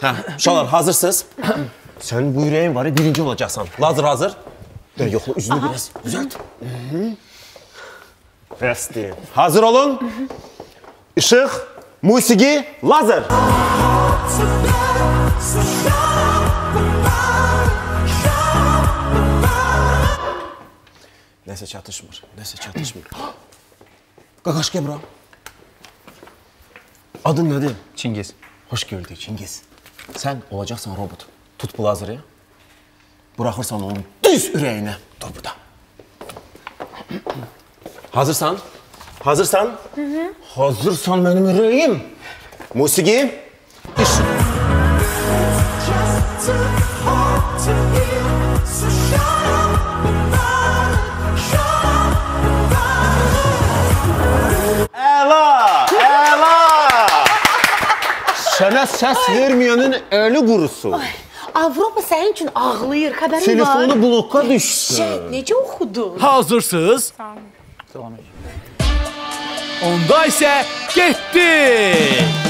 Hə, uşaqlar hazırsınız? Sən bu ürəyin var, ya, birinci olacaqsan. Lazır hazır. Dur, yoxla üzünü biraz düzəlt. Bəsdir. Hazır olun. Işıq, musiqi, lazer. Nəsə çatışmır, nəsə çatışmır. Qaqaş gəl bura. Adın nədir? Çingiz. Xoş gördük Çingiz. Sən olacaqsan robot. Tut bu lazeri. Buraxırsan onun düz ürəyinə. Dur burada. Hazırsan? Hazırsan? Hı hı. Hazırsan mənim ürəyim. Musiqi. İş. Just too hard to hear, so shut up and run, shut up and run. Əla! Əla! Sənə səs verməyənin əli qurusu. Avropa sənin üçün ağlayır, xəbərin var? Telefonu bloka düşsün. Şey, necə oxudun? Hazırsınız? Salam aleyküm. Onda isə getdik.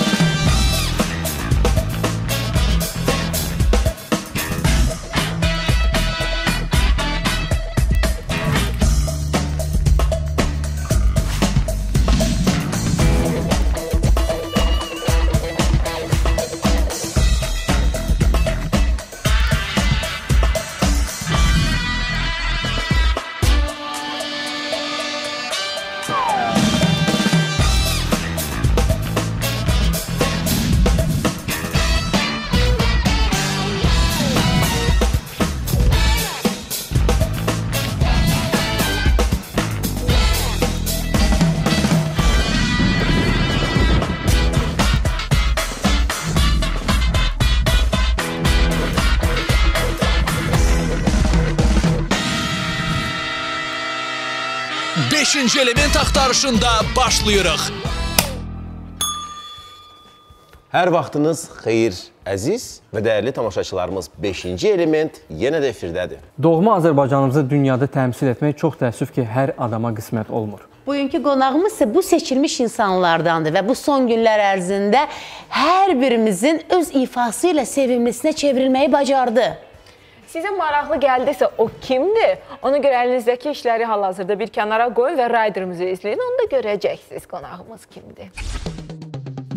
Beşinci element axtarışında başlayırıq. Hər vaxtınız xeyir, əziz və dəyərli tamaşaçılarımız. 5-ci element yenə də efirdədir. Doğma Azərbaycanımızı dünyada təmsil etmək çox təəssüf ki, hər adama qismət olmur. Bugünkü qonağımız isə bu seçilmiş insanlardandır və bu son günlər ərzində hər birimizin öz ifası ilə sevimlisinə çevrilməyi bacardı. Sizə maraqlı gəldisə o kimdir? Ona görə əlinizdəki işləri hal-hazırda bir kənara qoyun və Rider'ımızı izləyin. Onda görəcəksiniz qonağımız kimdir.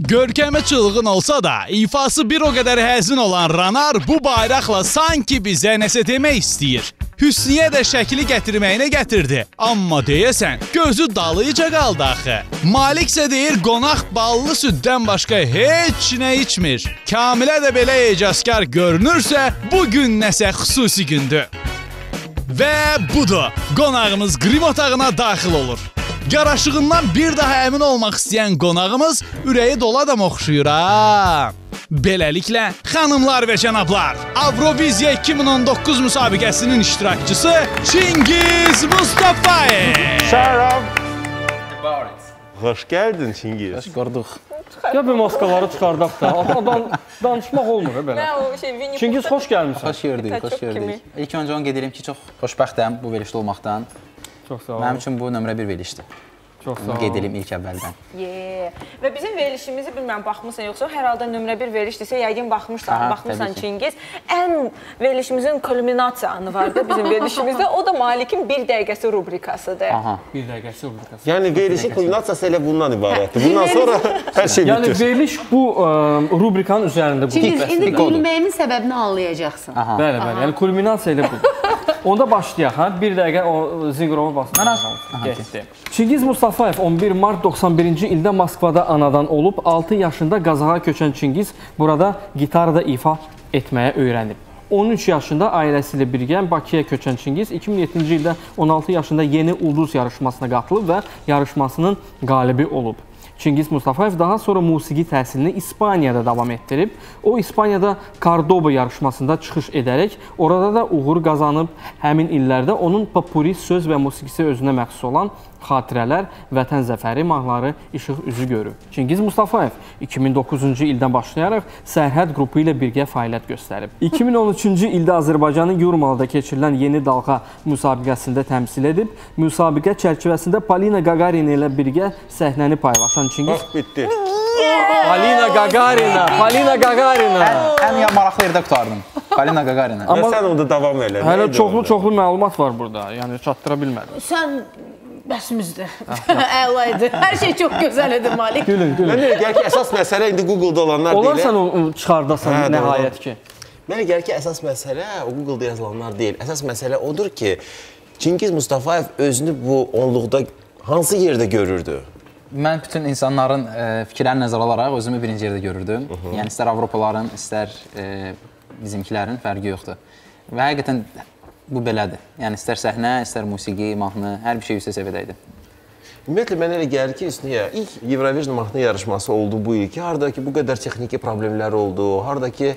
Görkəmi çılğın olsa da, ifası bir o qədər həzin olan Ranar bu bayraqla sanki bizə nəsə demək istəyir. Hüsniyə də şəkli gətirməyinə gətirdi. Amma deyəsən, gözü dalıca qaldı axı. Malik isə deyir, qonaq ballı süddən başqa heç nə içmir. Kamilə də belə ecazkar görünürsə, bu gün nəsə xüsusi gündür. Və budur, qonağımız qrim otağına daxil olur. Yaraşığından bir daha əmin olmaq istəyən qonağımız ürəyi dolu adam oxşuyur ha. Beləliklə, xanımlar və cənablar, Avroviziya 2019 müsabiqəsinin iştirakçısı Çingiz Mustafayev. Salam. Xoş gəldin Çingiz. Gördük. Ya bir maskaları çıxardaq da. Adam danışmaq olmur ha belə. o şey Winnie Çingiz xoş gəlmisən. Xoş gördük, Tək xoş kimi? İlk öncə onu qeyd edirəm ki, çox xoşbəxtəm bu verilişdə olmaqdan. Çox sağ ol. Mənim üçün bu nömrə 1 verilişdir. Çox sağ ol. qeyd edim ilk əvvəldən. Yeah. Və bizim verilişimizi bilmirəm baxmısan yoxsa hər halda nömrə 1 verilişdirsə yəqin baxmırsan, Aha, ki. Çingiz. Ən verilişimizin kulminasiya anı var da bizim verilişimizdə. O da Malikin 1 dəqiqəsi rubrikasıdır. Aha. Bir dəqiqəsi rubrikası. Yəni verilişin kulminasiyası elə bundan ibarətdir. Bundan sonra hər şey Yəni bitir. veriliş bu ə, rubrikanın üzərində bu. Çingiz, indi gülməyimin səbəbini anlayacaqsan. Aha. Bəli, bəli. Yəni kulminasiya elə budur. Onda başlayaq ha. Bir dəqiqə o zinqrova basın. Aha, Getdi. Çingiz Mustafayev 11 mart 91-ci ildə Moskvada anadan olub, 6 yaşında Qazaxa köçən Çingiz burada gitarda ifa etməyə öyrənib. 13 yaşında ailəsi ilə birgə Bakıya köçən Çingiz 2007-ci ildə 16 yaşında Yeni Ulduz yarışmasına qatılıb və yarışmasının qalibi olub. Çingiz Mustafayev daha sonra musiqi təhsilini İspaniyada davam etdirib. O İspaniyada Cordoba yarışmasında çıxış edərək orada da uğur qazanıb. Həmin illərdə onun popuri söz və musiqisi özünə məxsus olan xatirələr, Vətən zəfəri mahnıları işıq üzü görüb. Çingiz Mustafayev 2009-cu ildən başlayaraq Sərhəd qrupu ilə birgə fəaliyyət göstərib. 2013-cü ildə Azərbaycanın Yurmalda keçirilən Yeni Dalğa müsabiqəsində təmsil edib. Müsabiqə çərçivəsində Polina Gagarin ilə birgə səhnəni paylaşan Çingiz Bitdi. Polina Gagarina, Polina Gagarina. Ən ya maraqlı yerdə qutardım. Polina Gagarina. Amma sən onda davam elə. Hələ çoxlu-çoxlu məlumat var burada. Yəni çatdıra bilmədim. Sən bəsimizdir. Əla idi. Hər şey çox gözəl idi Malik. Gülün, gülün. Mən elə gəlir ki, əsas məsələ indi Google-da olanlar deyil. sən onu çıxardasan Hə, nəhayət ki. Mənə gəlir ki, əsas məsələ o Google-da yazılanlar deyil. Əsas məsələ odur ki, Çingiz Mustafayev özünü bu onluqda hansı yerdə görürdü? Mən bütün insanların e, fikirlərini nəzərə alaraq özümü birinci yerdə görürdüm. Yəni istər Avropalıların, istər e, bizimkilərin fərqi yoxdur. Və həqiqətən bu belədir. Yəni istər səhnə, istər musiqi, mahnı, hər bir şey yüksək səviyyədə idi. Ümumiyyətlə mənə elə gəlir ki, üstünə ilk Eurovision mahnı yarışması oldu bu il ki, harda ki bu qədər texniki problemlər oldu, harda ki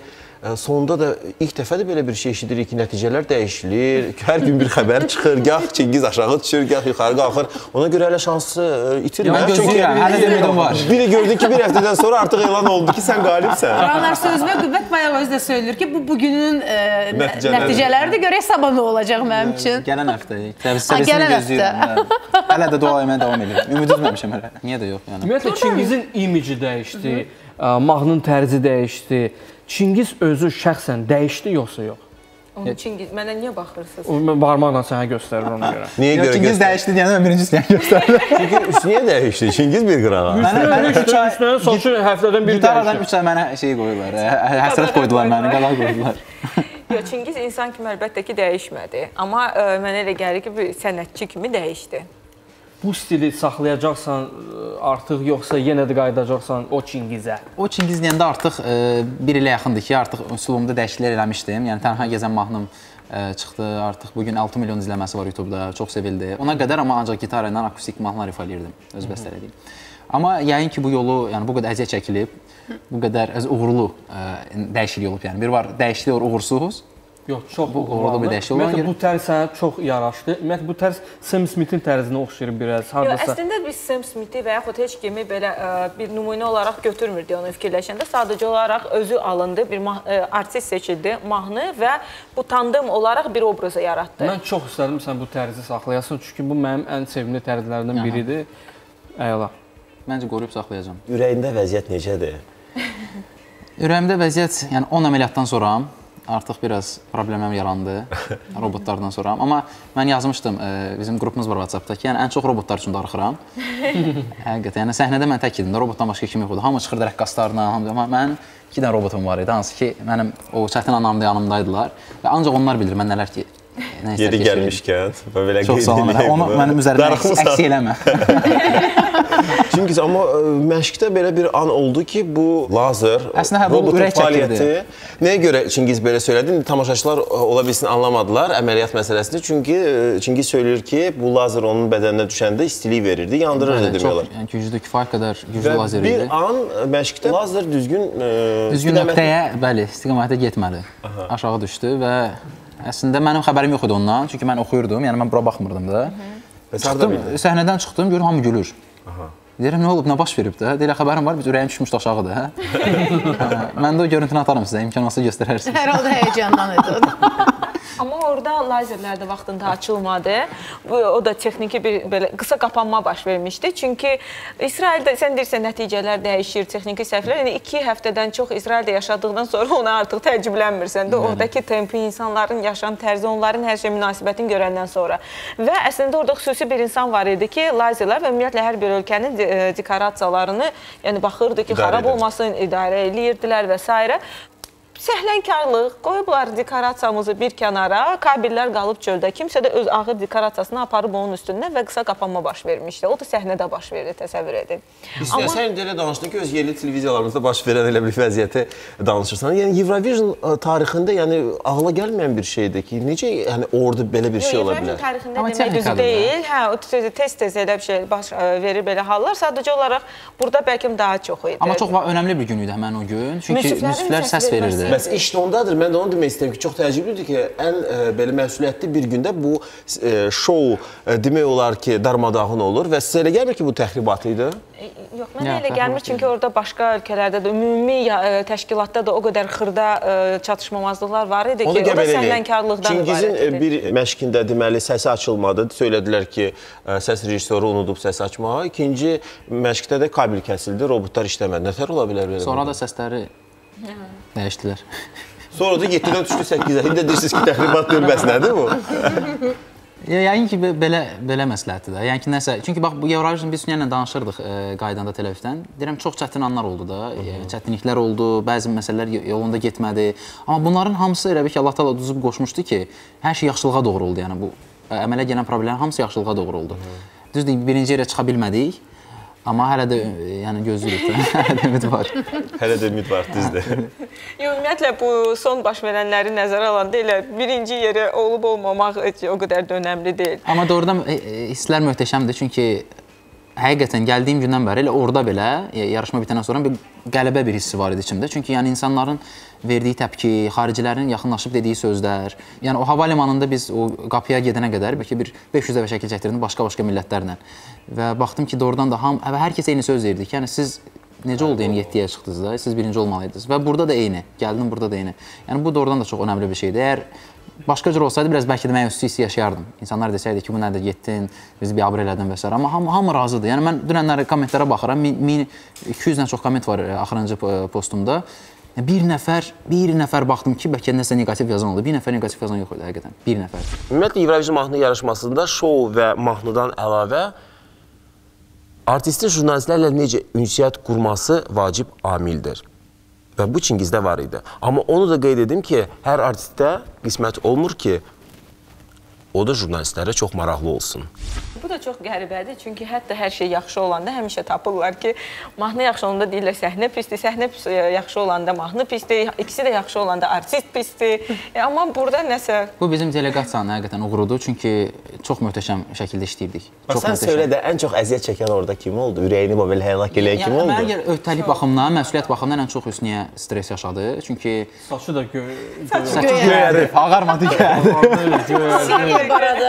sonda da ilk dəfə də belə bir şey eşidirik ki, nəticələr dəyişilir. Hər gün bir xəbər çıxır, gah Çingiz aşağı düşür, gah yuxarı qalxır. Ona görə hələ şansı ə, itirmə. Mən gözləyirəm, hələ də ümidim var. Biri gördün ki, bir həftədən sonra artıq elan oldu ki, sən qalibsən. Qalanlar söz və qüvvət bayaq özü də söylür ki, bu bugünün e, nə- Nəticələri. nəticələridir. Görək sabah nə olacaq mənim üçün. Gələn həftə. Gələn gözləyirəm. hə. Hələ də dua etməyə davam edirəm. Ümid etməmişəm hələ. Niyə də yox yəni. Ümumiyyətlə Çingizin imici dəyişdi, ə, mahnının tərzi dəyişdi. Çingiz özü şəxsən dəyişdi yoxsa yox? Onun üçün mənə niyə baxırsınız? Mən barmaqla sənə göstərir ona görə. Niyə görə Çingiz dəyişdi deyəndə mən birinci istəyən göstərdim. Çünki üstünə dəyişdi. Çingiz bir qırağa. Mənə mənə Üç ay üstünə saçı həftədən bir Gitaradan dəyişir. 3 ay mənə şey qoyurlar. hə- Həsrət qoydular məni, qala qoydular. Yox, Çingiz insan kimi əlbəttə ki, dəyişmədi. Amma ə, mənə elə gəlir ki, bir sənətçi kimi dəyişdi. Bu stili saxlayacaqsan ə, artıq yoxsa yenə də qayıdacaqsan o Çingizə? O Çingiz deyəndə artıq e, bir ilə yaxındır ki, artıq üslubumda dəyişikliklər eləmişdim. Yəni tənha gəzən mahnım e, çıxdı. Artıq bu gün 6 milyon izləməsi var YouTube-da. Çox sevildi. Ona qədər amma ancaq gitara ilə akustik mahnılar ifa edirdim, öz bəstələdiyim. Amma yəqin ki, bu yolu, yəni bu qədər əziyyət çəkilib, bu qədər öz uğurlu e, dəyişiklik olub. Yəni bir var dəyişiklik var uğursuz. Yox, çox Bu uğurlu bir dəyişiklik olan Ümumiyyətlə bu tərz sənə çox yaraşdı. Ümumiyyətlə bu tərz Sam Smithin tərzinə oxşayır biraz. Yox, Hardasa. əslində biz Sam Smithi və yaxud heç kimi belə ə, bir nümunə olaraq götürmürdük onu fikirləşəndə. Sadəcə olaraq özü alındı, bir ə, artist seçildi, mahnı və bu tandem olaraq bir obrazı yaratdı. Mən çox istədim sən bu tərzi saxlayasan, çünki bu mənim ən sevimli tərzlərimdən biridir. Əla. Məncə qoruyub saxlayacağam. Ürəyində vəziyyət necədir? Ürəyimdə vəziyyət, yəni 10 əməliyyatdan sonra artıq biraz probleməm yarandı robotlardan sonra. Amma mən yazmışdım, e, bizim qrupumuz var WhatsApp-da ki, yəni ən çox robotlar üçün darıxıram. Həqiqətən, yəni səhnədə mən tək idim də, robotdan başqa kim yox idi. Hamı çıxırdı rəqqaslarla, hamı amma mən iki dənə robotum var idi, hansı ki, mənim o çətin anamda yanımdaydılar və ancaq onlar bilir mən nələr ki nə istər Yeri gəlmişkən və belə Çox sağ olun. Onu mənim üzərimdə əks eləmə. Çünki amma ə, məşqdə belə bir an oldu ki, bu lazer Əslində, hə, bu robotun ürək çəkirdi. fəaliyyəti Nəyə görə Çingiz belə söylədi? Tamaşaçılar ola bilsin anlamadılar əməliyyat məsələsini. Çünki ə, Çingiz söyləyir ki, bu lazer onun bədəninə düşəndə istilik verirdi, yandırırdı demək Çox olar. yəni, güclü, kifayət qədər güclü Və lazer bir idi. an ə, məşqdə lazer düzgün ə, Düzgün istiqamətə- nöqtəyə, bəli, istiqamətə getmədi. Aşağı düşdü və əslində mənim xəbərim yox idi ondan. Çünki mən oxuyurdum, yəni mən bura baxmırdım da. Bəs harda Çıxdım, səhnədən çıxdım, görürəm hamı gülür. Deyirəm nə olub, nə baş verib də? Deyirəm xəbərim var, biz ürəyim düşmüşdü aşağıda, hə? Hə, mən də o görüntünü atarım sizə, imkan olsa göstərərsiniz. Hər halda həyəcandan idi. Amma orada lazerlər də vaxtında açılmadı. O da texniki bir belə qısa qapanma baş vermişdi. Çünki İsraildə sən deyirsən nəticələr dəyişir, texniki səhvlər. Yəni 2 həftədən çox İsraildə yaşadıqdan sonra ona artıq təəccüblənmirsən də. Oradakı tempi, insanların yaşam tərzi, onların hər şey münasibətini görəndən sonra. Və əslində orada xüsusi bir insan var idi ki, lazerlər və ümumiyyətlə hər bir ölkənin e, dekorasiyalarını, yəni baxırdı ki, xarab olmasın, idarə eləyirdilər və s. Səhlənkarlıq, qoyublar dekorasiyamızı bir kənara, kabellər qalıb çöldə. Kimsə də öz ağır dekorasiyasını aparıb onun üstündən və qısa qapanma baş vermişdi. O da səhnədə baş verdi, təsəvvür edin. İstəyirsən sən indi elə danışdın ki, öz yerli televiziyalarımızda baş verən elə bir vəziyyəti danışırsan. Yəni Eurovision ə, tarixində yəni ağla gəlməyən bir şeydir ki, necə yəni orada belə bir şey ola Eurovision bilər? tarixində Amma demək da. deyil. Hə, o tez- tez-tez elə bir şey baş ə, verir belə hallar. Sadəcə olaraq burada bəlkə daha çox idi. Amma çox önəmli bir gün idi həmin o gün. Çünki müsiflər səs verirdi. Bəs iş də ondadır. Mən də onu demək istəyirəm ki, çox təəccüblüdür ki, ən ə, belə məsuliyyətli bir gündə bu ə, şou ə, demək olar ki, darmadağın olur və sizə elə gəlmir ki, bu təxribat idi? Yox, mənə elə gəlmir çünki orada başqa ölkələrdə də ümumi ə, təşkilatda da o qədər xırda ə, çatışmamazlıqlar var idi ki, o da səhlənkarlıqdan Çingizin ibarət idi. bir məşqində deməli səsi açılmadı. Söylədilər ki, ə, səs rejissoru unudub səs açmağı. İkinci məşqdə də kabel kəsildi, robotlar işləmədi. Nətər ola bilər belə? Sonra da səsləri dəyişdilər. Sonra da 7-dən düşdü 8-ə. İndi də deyirsiniz ki, təxribat deyil, bəs nədir bu? Yəqin ki, be- belə belə məsləhətdir də. Yəni ki, nəsə, çünki bax bu Eurovision biz Sünyanla danışırdıq e, qaydanda televizdən. Deyirəm çox çətin anlar oldu da. E, çətinliklər oldu, bəzi məsələlər yolunda getmədi. Amma bunların hamısı elə bil ki, Allah Taala düzüb qoşmuşdu ki, hər şey yaxşılığa doğru oldu. Yəni bu əmələ gələn problemlərin hamısı yaxşılığa doğru oldu. Düzdür, birinci yerə çıxa bilmədik. Amma hələ də yəni gözləyirik də. hələ də ümid var. Hələ də ümid var, düzdür. Yox, ümumiyyətlə bu son baş verənləri nəzərə alanda elə birinci yerə olub olmamaq o qədər də önəmli deyil. Amma doğrudan e, e, hisslər möhtəşəmdir çünki həqiqətən gəldiyim gündən bəri elə orada belə e, yarışma bitəndən sonra bir qələbə bir hissi var idi içimdə. Çünki yəni insanların verdiyi təpki, xaricilərin yaxınlaşıb dediyi sözlər, yəni o hava limanında biz o qapıya gedənə qədər bəlkə bir 500 dəfə şəkil çəkdirdim başqa-başqa millətlərlə. Və baxdım ki, doğrudan da ham və hər kəs eyni söz verdi ki, yəni siz necə oldu yəni 7-yə çıxdınız da, siz birinci olmalıydınız. Və burada da eyni, gəldim burada da eyni. Yəni bu doğrudan da çox önəmli bir şeydir. Əgər başqa cür olsaydı biraz bəlkə də mən üstü hissi yaşayardım. İnsanlar desəydi ki, bu nədir, getdin, bizi biabır elədin və s. Amma hamı, hamı razıdır. Yəni mən dünənləri kommentlərə baxıram. 1000 200-dən çox komment var e, axırıncı e, postumda. Bir nəfər, bir nəfər baxdım ki, bəlkə nəsə neqativ yazan oldu. Bir nəfər neqativ yazan yox idi həqiqətən. Bir nəfər. Ümumiyyətlə Eurovision mahnı yarışmasında şou və mahnıdan əlavə artistin jurnalistlərlə necə ünsiyyət qurması vacib amildir. Və bu Çingizdə var idi. Amma onu da qeyd edim ki, hər artistdə qismət olmur ki, o da jurnalistlərə çox maraqlı olsun. Bu da çox qəribədir, çünki hətta hər şey yaxşı olanda həmişə tapırlar ki, mahnı yaxşı olanda deyirlər səhnə pisdir, səhnə pis, e, yaxşı olanda mahnı pisdir, ikisi də yaxşı olanda artist pisdir. E, amma burada nəsə Bu bizim delegasiyanın həqiqətən uğurudur, çünki çox möhtəşəm şəkildə işləyirdik. Bax, sən söylə də ən çox əziyyət çəkən orada kim oldu? Ürəyini belə həlak eləyən kim oldu? mən əgər öhdəlik baxımdan, məsuliyyət baxımından ən çox Hüsniyə stres yaşadı. Çünki Saçı da göy. göyərdi, ağarmadı göyərdi.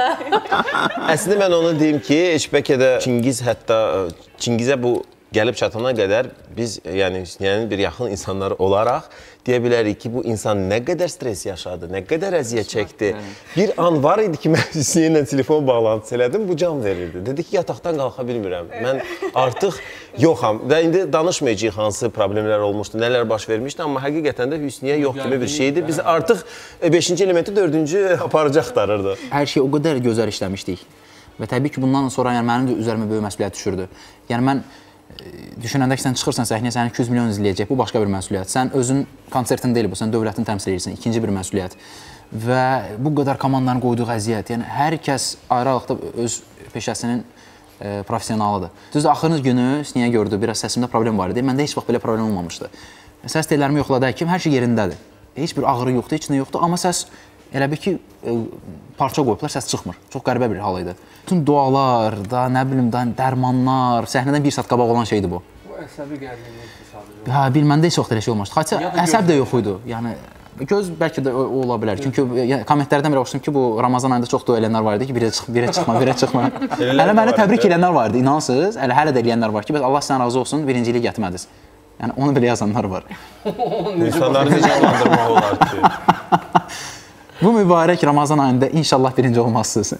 Barada. Əslində mən onu deyim ki, heç bəlkə də Çingiz hətta ə, Çingizə bu gəlib çatana qədər biz yəni Hüsniyyənin bir yaxın insanları olaraq deyə bilərik ki, bu insan nə qədər stres yaşadı, nə qədər əziyyət çəkdi. Bir an var idi ki, mən Hüsniyyə ilə telefon bağlantısı elədim, bu can verirdi. Dedi ki, yataqdan qalxa bilmirəm. Mən artıq yoxam və indi danışmayacağıq hansı problemlər olmuşdu, nələr baş vermişdi, amma həqiqətən də Hüsniyyə yox kimi bir şeydir. Biz artıq 5-ci elementi 4-cü aparıcı axtarırdıq. Hər şey o qədər gözəl işləmişdik. Və təbii ki, bundan sonra yəni mənim də üzərimə böyük məsuliyyət düşürdü. Yəni mən e, düşünəndə ki, sən çıxırsan səhnəyə, səni 200 milyon izləyəcək. Bu başqa bir məsuliyyət. Sən özün konsertin deyil bu, sən dövlətin təmsil edirsən. İkinci bir məsuliyyət. Və bu qədər komandanın qoyduğu əziyyət, yəni hər kəs ayrı-ayrılıqda öz peşəsinin e, professionalıdır. Düzdür, axırıncı günü Sniyə gördü, biraz səsimdə problem var idi. Məndə heç vaxt belə problem olmamışdı. Səs tellərimi yoxladı həkim, hər şey yerindədir. Heç bir ağrı yoxdur, heç nə yoxdur, amma səs elə bir ki e, parça qoyublar, səs çıxmır. Çox qəribə bir hal idi. Bütün dualar, da nə bilim, da dərmanlar, səhnədən 1 saat qabaq olan şeydir bu. Bu əsəbi gərginlikdir sadəcə. Hə, bil məndə heç vaxt elə şey olmamışdı. Da əsəb də yox idi. Yəni göz bəlkə də o, o ola bilər. Çünki yəni, kommentlərdən belə oxuşdum ki, bu Ramazan ayında çox dua eləyənlər var idi ki, birə çıx, birə çıxma, birə çıxma. hələ məni təbrik edənlər var idi, inansınız. Hələ hələ də eləyənlər var ki, bəs Allah sizdən razı olsun, birinciliyi gətirmədiniz. Yəni onu belə yazanlar var. İnsanları necə adlandırmaq olar ki? Bu mübarək Ramazan ayında inşallah birinci olmazsınız.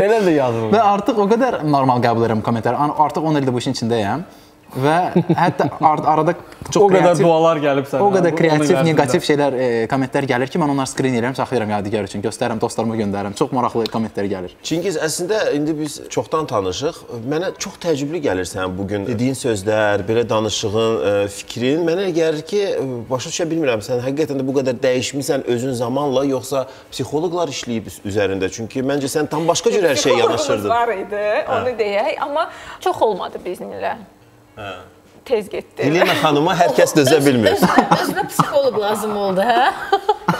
Elə də yazılır. Və artıq o qədər normal qəbul edirəm kommentləri. Artıq 10 ildir bu işin içindəyəm. Və hətta ar arada çox O qədər kreativ- dualar gəlib sənə. O qədər kreativ, neqativ şeylər, e, kommentlər gəlir ki, mən onları skrin edirəm, saxlayıram yadigar üçün, göstərirəm, dostlarıma göndərirəm. Çox maraqlı kommentlər gəlir. Çingiz, əslində indi biz çoxdan tanışıq. Mənə çox təəccüblü gəlir sənin bu gün dediyin sözlər, belə danışığın, ə, fikrin. Mənə gəlir ki, ə, başa düşə bilmirəm sən həqiqətən də bu qədər dəyişmisən özün zamanla, yoxsa psixoloqlar işləyib üz- üzərində? Çünki məncə sən tam başqa cür hər şeyə yanaşırdın. var idi, onu deyək, amma çox olmadı bizimlə. Hə. Tez getdi. Helena xanıma hər kəs dözə bilmir. Özünə psixoloq lazım oldu, hə?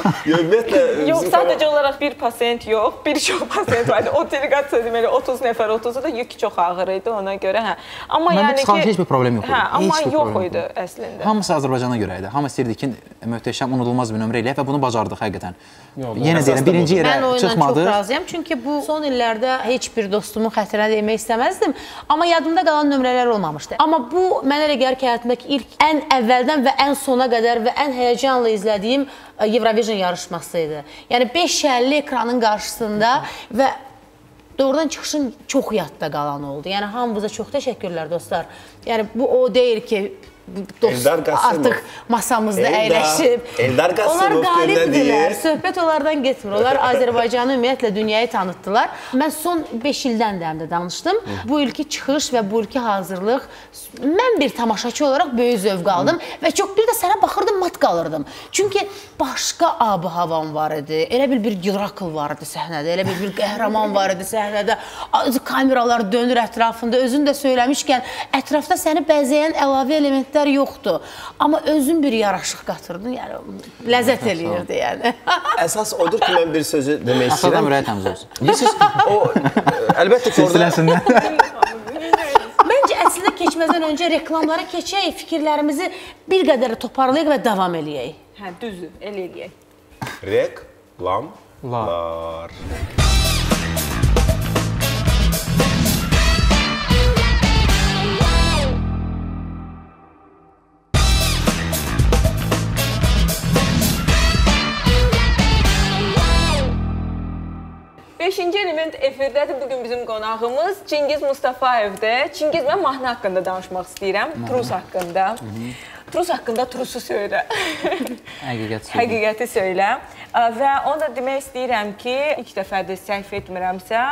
Ümumiyyətlə Yox, bizim sadəcə olaraq bir pasient yox, bir çox pasient var idi. O delegasiya deməli 30 nəfər, 30-u da yük çox ağır idi ona görə, hə. Amma Məndə yəni ki heç bir problem yox idi. Hə, amma yox idi yox əslində. Hamısı Azərbaycana görə idi. Hamı istəyirdi ki, möhtəşəm, unudulmaz bir nömrə eləyək və bunu bacardıq həqiqətən. Yenə deyirəm, birinci yerə Mən o ilə çox çıxmadı. razıyam, çünki bu son illərdə heç bir dostumun xətrinə demək istəməzdim, amma yadımda qalan nömrələr olmamışdı. Amma bu mənə elə ki, həyatımdakı ilk ən əvvəldən və ən sona qədər və ən həyəcanla izlədiyim ə, Eurovision yarışması idi. Yəni 550 ekranın qarşısında və doğrudan çıxışın çox yadda qalan oldu. Yəni hamınıza çox təşəkkürlər dostlar. Yəni bu o deyil ki, dost artıq masamızda Eldar- əyləşib. Eldar Qasımov Onlar qalibdirlər. Söhbət onlardan getmir. Onlar Azərbaycanı ümumiyyətlə dünyaya tanıtdılar. Mən son 5 ildən də həm də danışdım. Bu ilki çıxış və bu ilki hazırlıq mən bir tamaşaçı olaraq böyük zövq aldım və çox bir də sənə baxırdım, mat qalırdım. Çünki başqa ab-havan var idi. Elə bil bir Girakl var idi səhnədə, elə bil bir qəhrəman var idi səhnədə. Kameralar dönür ətrafında. Özün də söyləmişkən, ətrafda səni bəzəyən əlavə elementlər yoxdur. Amma özün bir yaraşıq qatırdın, yəni ləzzət eləyirdi yəni. Əsas odur ki, mən bir sözü demək Əsas istəyirəm. ürək təmiz olsun. Bilirsiniz, o əlbəttə ki, orada əslində keçməzdən öncə reklamlara keçək, fikirlərimizi bir qədər toparlayaq və davam eləyək. Hə, düzdür, elə eləyək. reklamlar. Beşinci element efirdədir. Bugün bizim qonağımız Çingiz Mustafayevdir. Çingiz, mən mahnı haqqında danışmaq istəyirəm. Trus haqqında. Trus haqqında trusu söylə. Həqiqət. söyləyim. Həqiqəti söylə. Və onu da demək istəyirəm ki, ilk dəfədir səhv etmirəmsə,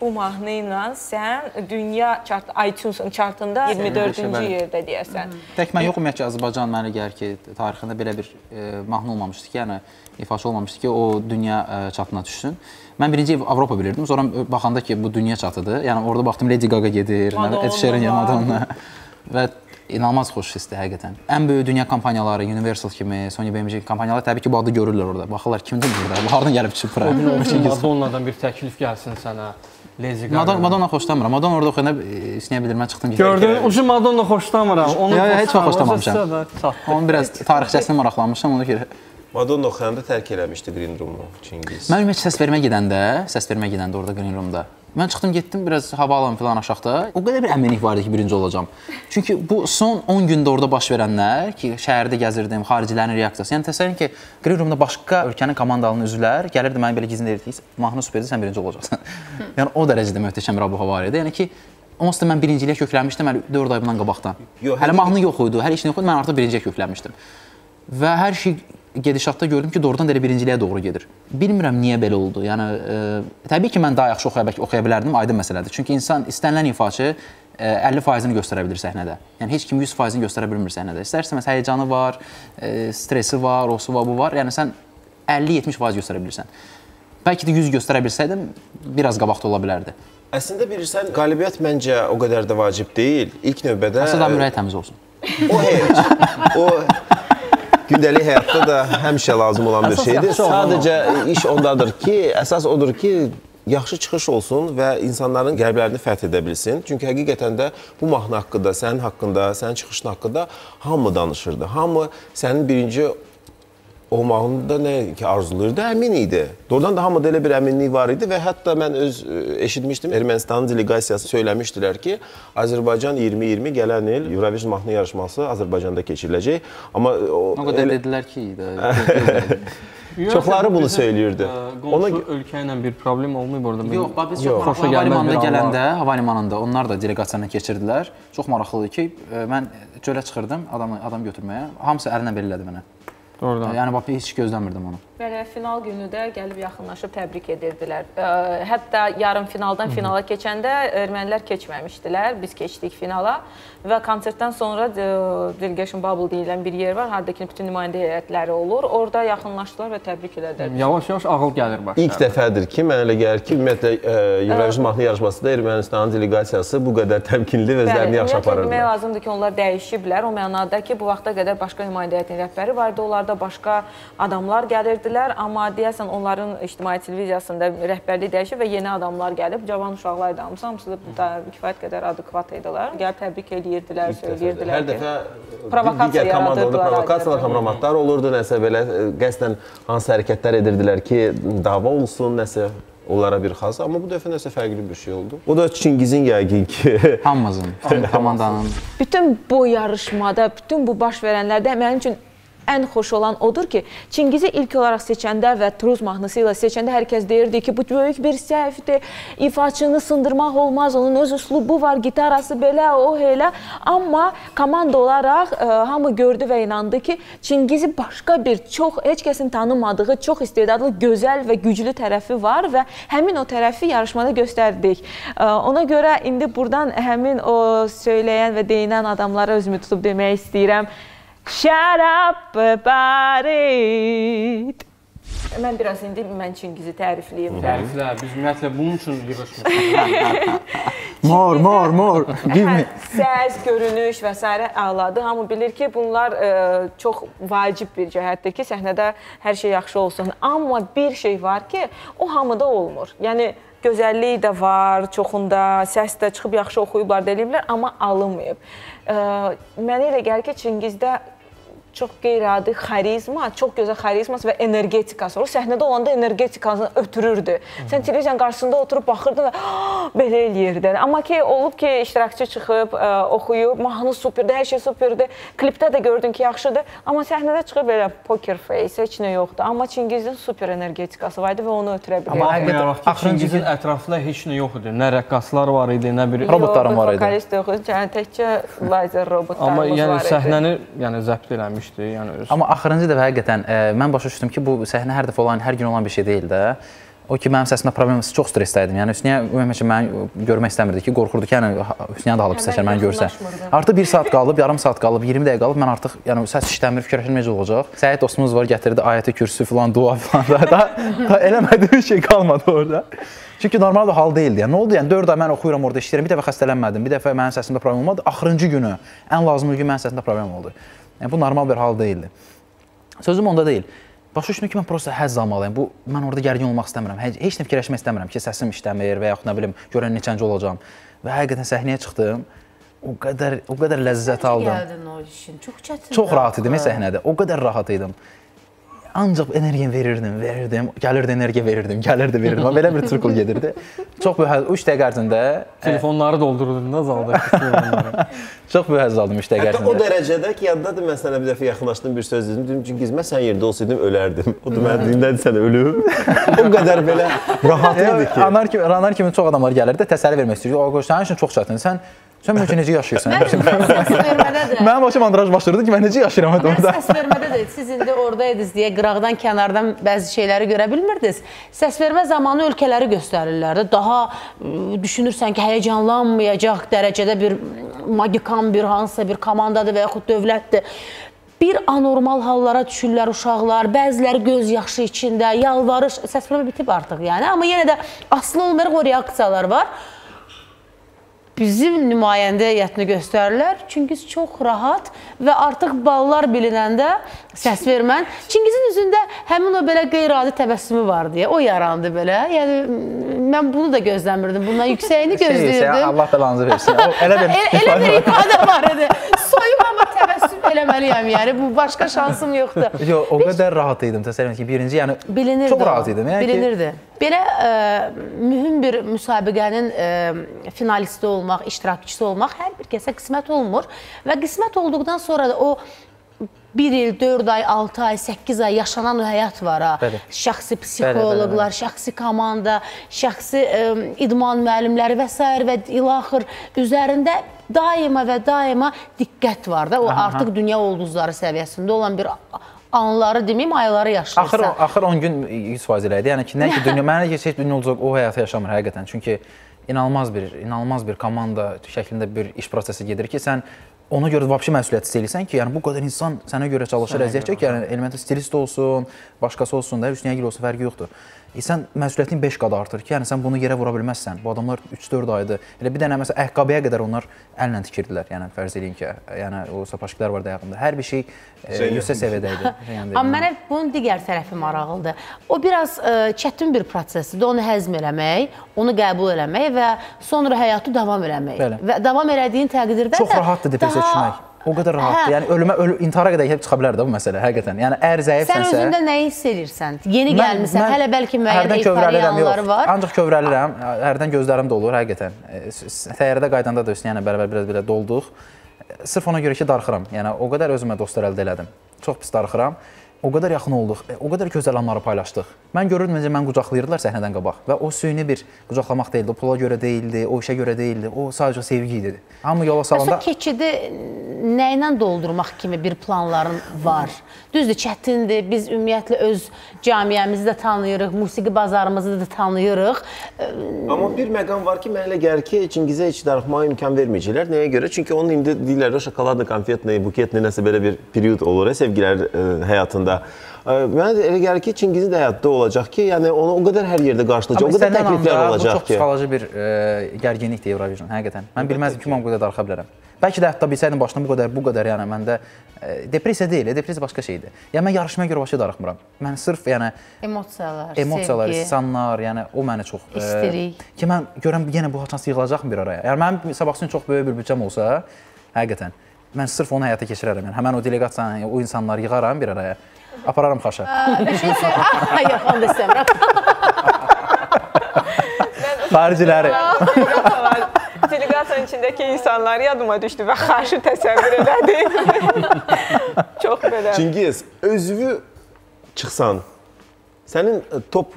bu mahnı ilə sən dünya chart iTunes-un chartında 24-cü bəli. yerdə deyəsən. Tək mən yox, ümumiyyətlə Azərbaycan mənə gəlir ki, tarixində belə bir e, mahnı olmamışdı ki, yəni ifaçı olmamışdı ki, o dünya e, çatına düşsün. Mən birinci Avropa bilirdim. Sonra ö- baxanda ki, bu dünya çatıdır. Yəni orada baxdım Lady Gaga gedir, Ed Sheeran, ya var. Madonna və inanılmaz xoş hissdir həqiqətən. Ən böyük dünya kompaniyaları, Universal kimi, Sony BMG kompaniyaları təbii ki, bu adı görürlər orada. Baxırlar kimdir burada? Bu hardan gəlib çıxıb bura? Madonnadan bir təklif gəlsin sənə. Lezi Madonna, Madonna xoşlamıram. Madonna orada oxuyanda e, istəyə bilir, mən çıxdım getdim. Gördün, ucu Madonna xoşlamıram. Onu Yox, heç vaxt xoşlamamışam. Onun biraz tarixçəsinə maraqlanmışam, ona görə. Madonna oxuyanda tərk eləmişdi Green Room-u Çingiz. Mən ümumiyyətlə səs vermə gedəndə, səs vermə gedəndə orada Green Room-da. Mən çıxdım, getdim biraz hava alım filan aşağıda. O qədər bir əminlik var idi ki, birinci olacağam. Çünki bu son 10 gündə orada baş verənlər ki, şəhərdə gəzirdim, xaricilərin reaksiyası. Yəni təsəvvür ki, Green Room-da başqa ölkənin komandalının üzvlər gəlirdi mənə belə gizlin deyirdi ki, mahnı superdir, sən birinci olacaqsan. yəni o dərəcədə möhtəşəm bir hava var idi. Yəni ki, onsuz da mən birinciliyə köklənmişdim hələ 4 ay bundan qabaqdan. Yox, hələ mahnı yox idi, hələ nə yox idi, mən artıq birinciyə köklənmişdim. Və hər şey gedişatda gördüm ki, doğrudan da elə birinciliyə doğru gedir. Bilmirəm niyə belə oldu. Yəni e, təbii ki, mən daha yaxşı oxuya, bəlkə oxuya bilərdim, aydın məsələdir. Çünki insan istənilən ifaçı e, 50%-ni göstərə bilir səhnədə. Yəni heç kim 100%-ni göstərə bilmir səhnədə. İstərsə məsələn həyəcanı var, e, stresi var, osu var, bu var. Yəni sən 50-70% göstərə bilirsən. Bəlkə də 100 göstərə bilsəydim, biraz qabaqda ola bilərdi. Əslində bilirsən, qalibiyyət məncə o qədər də vacib deyil. İlk növbədə Əsas da ürəyi təmiz olsun. o heç o gündəlik həyatda da həmişə lazım olan bir şeydir. Sadəcə iş ondadır ki, əsas odur ki, yaxşı çıxış olsun və insanların qəlblərini fəth edə bilsin. Çünki həqiqətən də bu mahnı haqqında, sənin haqqında, sənin çıxışın haqqında hamı danışırdı. Hamı sənin birinci olmağını da nə ki arzulayırdı, əmin idi. Doğrudan da hamıda elə bir əminlik var idi və hətta mən öz ə, eşitmişdim Ermənistanın delegasiyası söyləmişdilər ki, Azərbaycan 2020 gələn il Eurovision mahnı yarışması Azərbaycanda keçiriləcək. Amma o, O qədər elə- dedilər ki, də, Çoxları bunu söyləyirdi. Ona ölkə ilə bir problem olmayıb orada. Yox, bax biz çox maraqlı Xoşa hava gəlməz limanına bir anlar. gələndə, hava limanında onlar da delegasiyanı keçirdilər. Çox maraqlıdır ki, e, mən çölə çıxırdım adamı adam götürməyə. Hamısı əlinə belə elədi mənə. Doğrudan. Yəni bax heç gözləmirdim onu. Belə final günü də gəlib yaxınlaşıb təbrik edirdilər. Hətta yarım finaldan finala keçəndə ermənilər keçməmişdilər. Biz keçdik finala və konsertdən sonra Delegation Bubble deyilən bir yer var, hardakı bütün nümayəndə heyətləri olur. Orada yaxınlaşdılar və təbrik elədilər. Yavaş-yavaş ağıl gəlir başa. İlk dəfədir ki, mənə elə gəlir ki, ümumiyyətlə Eurovision mahnı yarışmasında Ermənistanın delegasiyası bu qədər təmkinli və özlərini yaxşı ümumiyyətlə demək lazımdır ki, onlar dəyişiblər. O mənada ki, bu vaxta qədər başqa nümayəndə heyətinin rəhbəri var idi. Onlar Onlarda başqa adamlar gəlirdilər, amma deyəsən onların ictimai televiziyasında rəhbərlik dəyişib və yeni adamlar gəlib. Cavan uşaqlar idi hamısı, hamısı da kifayət qədər adekvat idilər. Gəlib təbrik eləyirdilər, söyləyirdilər Hər dəfə Provokasiya digər komandada provokasiyalar, kompromatlar olurdu, nəsə belə ə, qəsdən hansı hərəkətlər edirdilər ki, dava olsun, nəsə onlara bir xas, amma bu dəfə nəsə fərqli bir şey oldu. O da Çingizin yəqin ki, Hamımızın, bütün komandanın bütün bu yarışmada, bütün bu baş verənlərdə mənim üçün ən xoş olan odur ki, Çingizi ilk olaraq seçəndə və Truz mahnısı ilə seçəndə hər kəs deyirdi ki, bu böyük bir səhvdir. İfaçını sındırmaq olmaz, onun öz üslubu var, gitarası belə, o elə. Amma komanda olaraq ə, hamı gördü və inandı ki, Çingizi başqa bir çox heç kəsin tanımadığı, çox istedadlı, gözəl və güclü tərəfi var və həmin o tərəfi yarışmada göstərdik. Ə, Ona görə indi burdan həmin o söyləyən və deyinən adamlara özümü tutub demək istəyirəm. Shut up about it. Mən biraz indi mən Çingizi tərifləyim. Təriflə, biz ümumiyyətlə bunun üçün yığışmışıq. Mor, mor, mor. Give me. Hə, səs, görünüş və s. əladır. Hamı bilir ki, bunlar ə, çox vacib bir cəhətdir ki, səhnədə hər şey yaxşı olsun. Amma bir şey var ki, o hamıda olmur. Yəni gözəllik də var, çoxunda səs də çıxıb yaxşı oxuyublar, deyiblər, amma alınmayıb. Ə, mənə elə gəlir ki, Çingizdə çox qeyri-adi xarizma, çox gözəl xarizması və energetikası. O səhnədə olanda energetikasını ötürürdü. Sən televiziyanın qarşısında oturub baxırdın və "Ah!" belə eləyirdin. Amma ki olub ki iştirakçı çıxıb, ə, oxuyub, mahnı superdir, hər şey superdir. Klipdə də gördün ki, yaxşıdır. Amma səhnədə çıxıb belə poker face, heç nə yoxdur. Amma Çingizin super energetikası var idi və onu ötürə bilirdi. Amma həqiqətən axırıncı Çingizin ətrafında heç nə yox idi. Nə rəqqaslar var idi, nə bir Robotların var idi. Vokalist yox idi, yəni təkcə lazer robotlarımız Amma yəni var idi. səhnəni yəni zəbt eləmişdi. Yəni öz Amma axırıncı dəfə həqiqətən e, mən başa düşdüm ki, bu səhnə hər dəfə olan, hər gün olan bir şey deyil də. O ki mənim səsimdə problem var, çox stressdə idim. Yəni Hüsniyə ümumiyyətlə məni görmək istəmirdi ki, qorxurdu ki, yəni Hüsniyə də alıb istəşər məni görsə. Artıq 1 saat qalıb, yarım saat qalıb, 20 dəqiqə qalıb mən artıq yəni səs işləmir, fikirləşirəm necə olacaq. Səyid dostumuz var, gətirdi ayəti kürsü filan, dua filan da. Da, da eləmədim bir şey qalmadı orada. Çünki normal bir hal deyildi. Yəni nə oldu? Yəni 4 ay mən oxuyuram orada işləyirəm. Bir dəfə xəstələnmədim. Bir dəfə mənim səsimdə problem olmadı. Axırıncı günü ən lazımlı gün mənim səsimdə problem oldu. Yəni bu normal bir hal deyildi. Sözüm onda deyil. Başa düşdüm ki, mən prosta həzz almalıyam. Bu mən orada gərgin olmaq istəmirəm. Heç, heç nə fikirləşmək istəmirəm ki, səsim işləmir və yaxud nə bilim, görən neçənci olacağam. Və həqiqətən səhnəyə çıxdım. O qədər o qədər ləzzət aldım. Gəldin o işin. Çox çətin. Çox rahat idim səhnədə. O qədər rahat idim. Ancaq energiya verirdim, verirdim, gəlirdi enerjiya verirdim, gəlirdi verirdim. Belə bir sirkul gedirdi. Çox böyük həzz 3 dəqiqə ərzində telefonları doldururdun da zalda telefonları. çox böyük həzz aldım 3 dəqiqə Hətta o ərzində. dərəcədə ki, yaddadır mən sənə bir dəfə yaxınlaşdım, bir söz dedim. Dedim Çingiz, mən sənin yerində olsaydım ölərdim. O da mənə dedi, nədir sən ölüm? o qədər belə rahat idi ki. Anar kimi, Ranar kimi çox adamlar gəlirdi, təsəlli vermək istəyirdi. O sənin üçün çox çətindir. Sən sən mümkün necə yaşayırsan? Səs. Mənim başım andraj başlayırdı ki, mən necə yaşayıram Mən orada? səs vermədə də siz indi oradaydınız deyə qıraqdan, kənardan bəzi şeyləri görə bilmirdiniz. Səs vermə zamanı ölkələri göstərirlər də. Daha düşünürsən ki, həyəcanlanmayacaq dərəcədə bir magikan bir hansısa bir komandadır və yaxud dövlətdir. Bir anormal hallara düşürlər uşaqlar, bəziləri göz yaşı içində, yalvarış, səsvermə bitib artıq yəni. Amma yenə də asılı olmayaraq o reaksiyalar var. Bizim nümayəndə heyətini göstərirlər. Çingiz çox rahat və artıq ballar bilinəndə səs vermən. Çingizin üzündə həmin o belə qeyri-adi təbəssümü var deyə o yarandı belə. Yəni mən bunu da gözləmirdim. Bundan yüksəyini Şey, gözləyirdim. Allah belanızı versin. O, elə bir Elə, elə bir ifadə var idi. Eləməliyəm. Yəni bu başqa şansım yoxdur. Yox, o qədər rahat idim təsəvvür edin ki, birinci, yəni Bilinirdi. çox o. rahat idim. Yəni ki, Bilinirdi. Belə ə, mühüm bir müsabiqənin ə, finalisti olmaq, iştirakçısı olmaq hər bir kəsə qismət olmur və qismət olduqdan sonra da o 1 il, 4 ay, 6 ay, 8 ay yaşanan həyat var ha. Bəli. Şəxsi psixoloqlar, şəxsi komanda, şəxsi ə, idman müəllimləri və s. və ilaxır üzərində daima və daima diqqət var da. O Aha. artıq dünya ulduzları səviyyəsində olan bir anları deməyim, ayları yaşayırsan. Axır axır 10 gün 100% elə idi. Yəni ki, nə ki dünya mənə heç heç dünya olacaq o həyatı yaşamır həqiqətən. Çünki inanılmaz bir inanılmaz bir komanda şəklində bir iş prosesi gedir ki, sən ona görə vəbşi məsuliyyət hiss eləyirsən ki, yəni bu qədər insan sənə görə çalışır, əziyyət çəkir, yəni elementə stilist olsun, başqası olsun da, Hüsniyəgil olsun, fərqi yoxdur. E, sən məsuliyyətin 5 qat artır ki, yəni sən bunu yerə vura bilməzsən. Bu adamlar 3-4 aydır. Elə bir dənə məsələn ayaqqabıya qədər onlar əllə tikirdilər. Yəni fərz eləyin ki, yəni o sapaşklar var dayağında. Hər bir şey e, yüksək səviyyədə idi. Yəni Amma mənə bunun digər tərəfi maraqlıdır. O biraz ə, çətin bir prosesdir. Onu həzm eləmək, onu qəbul eləmək və sonra həyatı davam eləmək. Bəli. Və davam elədiyin təqdirdə çox də rahatdır depressiya daha- düşmək. O qədər rahatdır. Hə. Yəni ölümə, ölü, intihara qədər gəlib çıxa bilər də bu məsələ həqiqətən. Yəni əgər Sən zəifsənsə özündə nəyi hiss edirsən? Yeni gəlmisən, hələ bəlki müəyyən hərdən eyfariya kövrəlirəm, yox. anları var. Ancaq kövrəlirəm. Hərdən gözlərim dolur həqiqətən. E, Təyyarədə qaydanda da üstə yəni bərabər biraz belə dolduq. E, Sırf ona görə ki, darıxıram. Yəni o qədər özümə dostlar əldə elədim. Çox pis darıxıram. O qədər yaxın olduq. e, O qədər gözəl anları paylaşdıq. Mən görürdüm necə mən qucaqlayırdılar səhnədən qabaq və o süni bir qucaqlamaq deyildi. O pula görə deyildi, o işə görə deyildi. O sadəcə sevgi idi. Hamı yola salanda Məsələn, keçidi nə ilə doldurmaq kimi bir planların var? Düzdür, çətindir. Biz ümumiyyətlə öz cəmiyyəmizi də tanıyırıq, musiqi bazarımızı da tanıyırıq. Amma bir məqam var ki, mənə elə gəlir ki, Çingizə heç darıxmağa imkan verməyəcəklər. Nəyə görə? Çünki onun indi deyirlər, o şokoladlı, konfetli, buketli nəsə belə bir period olur, ə, sevgilər ə, həyatında. Ə, Mənə elə gəlir ki, Çingizin də həyatda olacaq ki, yəni onu o qədər hər yerdə qarşılayacaq, o qədər təkliflər anda Bu olacaq çox ki. psixoloji bir e, gərginlikdir Eurovision, həqiqətən. Mən bilməzdim ki, mən bu qədər darıxa bilərəm. Bəlkə də hətta bilsəydim başdan bu qədər, bu qədər yəni məndə depressiya deyil, depressiya başqa şeydir. Yəni mən yarışmaya görə başa darıxmıram. Mən sırf yəni Emosiyalar, emosiyalar, sevgi. insanlar, yəni o məni çox e, İstilik. ki mən görəm yenə bu haçansı yığılacaqmı bir araya. Yəni mənim sabah üçün çox böyük bir büdcəm olsa, həqiqətən mən sırf onu həyata keçirərəm. Yəni həmin o delegasiyanı, o insanları yığaram bir araya. Apararam xaşa. Bir şey söyle. Yox, onu da istəmirəm. Xariciləri. Delegasiyanın içindəki insanlar yadıma düşdü və xarşı təsəvvür elədim. Çox belə. Çingiz, özünü çıxsan, sənin ə, top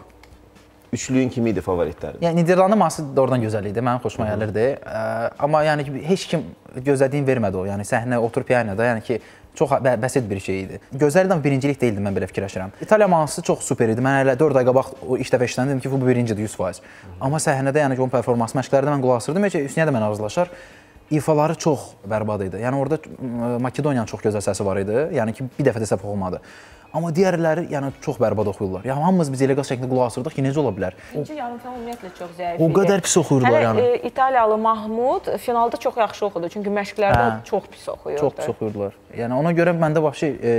üçlüyün kimi idi favoritlərin? Yəni Niderlandı mahnısı da oradan gözəl idi. Mənim xoşuma gəlirdi. Ə, Amma yəni heç kim gözlədiyin vermədi o. Yəni səhnə otur pianoda, yəni ki, çox bə bəsit bir şey idi. Gözəl də birincilik deyildi mən belə fikirləşirəm. İtaliya mahnısı çox super idi. Mən hələ 4 ay qabaq o ilk dəfə eşidəndə dedim ki, bu birincidir 100%. Amma səhnədə yəni ki, onun performans məşqlərində mən qulaq asırdım. Heç Hüsniyə də mən arzulaşar. İfaları çox bərbad idi. Yəni orada Makedoniyanın çox gözəl səsi var idi. Yəni ki, bir dəfə də səhv olmadı. Amma digərləri yəni çox bərbad oxuyurlar. Yəni hamımız biz illegal şəkildə qulaq asırdıq ki, necə ola bilər? İkinci yarımfinal ümumiyyətlə çox zəif O idi. qədər pis oxuyurdular Hələ yəni. e, İtaliyalı Mahmud finalda çox yaxşı oxudu. Çünki məşqlərdə Hə. çox pis oxuyurdu. Çox pis oxuyurdular. Yəni ona görə məndə vəbşi e,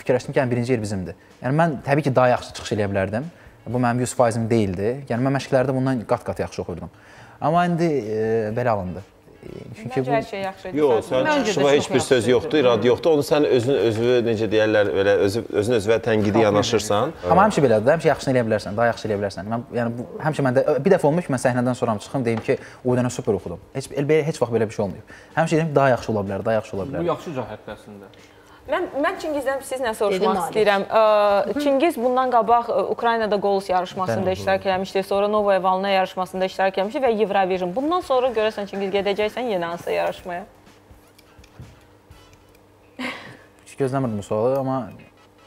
fikirləşdim ki, yəni birinci yer bizimdir. Yəni mən təbii ki, daha yaxşı çıxış eləyə bilərdim. Bu mənim 100%im deyildi. Yəni mən məşqlərdə bundan qat-qat yaxşı oxuyurdum. Amma indi e, belə alındı. Çünki Məncə bu hər şey yaxşı idi. Yox, sən çıxışma heç bir söz yoxdur, irad yoxdur. Onu sən özün özü necə deyirlər, belə özü özün özünə tənqidi yanaşırsan. Amma həmişə belədir. də, Həmişə yaxşını eləyə bilərsən, daha yaxşı eləyə bilərsən. Mən yəni bu həmişə məndə bir dəfə olmuş, mən səhnədən sonra çıxım deyim ki, o dənə super oxudum. Heç elə heç vaxt belə bir şey olmayıb. Həmişə deyirəm daha yaxşı ola bilər, daha yaxşı ola Bu bilər. yaxşı cəhətdir əslində. Mən mən Çingizdən siz nə Dedim soruşmaq istəyirəm. Ə, Çingiz bundan qabaq Ukraynada Golos yarışmasında iştirak etmişdi, sonra Novaya Valna yarışmasında iştirak etmişdi və Eurovision. Bundan sonra görəsən Çingiz gedəcəksən yenə hansısa yarışmaya? Heç gözləmirdim bu sualı, amma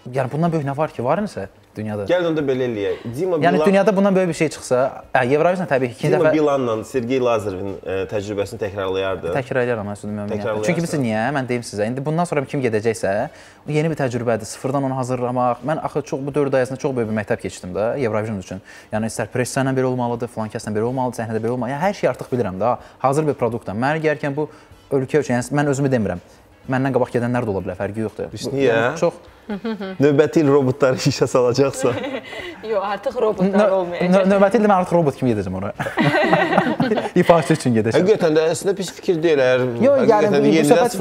yəni bundan böyük nə var ki? Var nəsə dünyada? Gəl onda belə eləyək. Dima Yəni Bilan, dünyada bundan böyük bir şey çıxsa, hə, Eurovision təbii ki, ikinci Dima dəfə Bilanla Sergey Lazarevin ə, təcrübəsini təkrarlayardı. təkrar edirəm mən sözümü ümumiyyətlə. Çünki bilirsiz niyə? Mən deyim sizə. İndi bundan sonra kim gedəcəksə, o yeni bir təcrübədir. Sıfırdan onu hazırlamaq. Mən axı çox bu 4 ay ərzində çox böyük bir məktəb keçdim də Eurovision üçün. Yəni istər pressa ilə belə olmalıdır, falan kəslə belə olmalıdır, səhnədə belə olmalıdır. Yəni hər şeyi artıq bilirəm də. Hazır bir produktam. Mən gəlirkən bu ölkə üçün, yəni mən özümü demirəm. Məndən qabaq gedənlər də ola bilər, fərqi yoxdur. Biz niyə? yəni Çox Növbəti il robotları işə salacaqsa. Yox, artıq robotlar olmayacaq. Nö- Növbəti ildə mən artıq robot kimi gedəcəm ora. İfaçı üçün gedəcəm. Həqiqətən də əslində pis fikir deyil. əgər Yox, yəni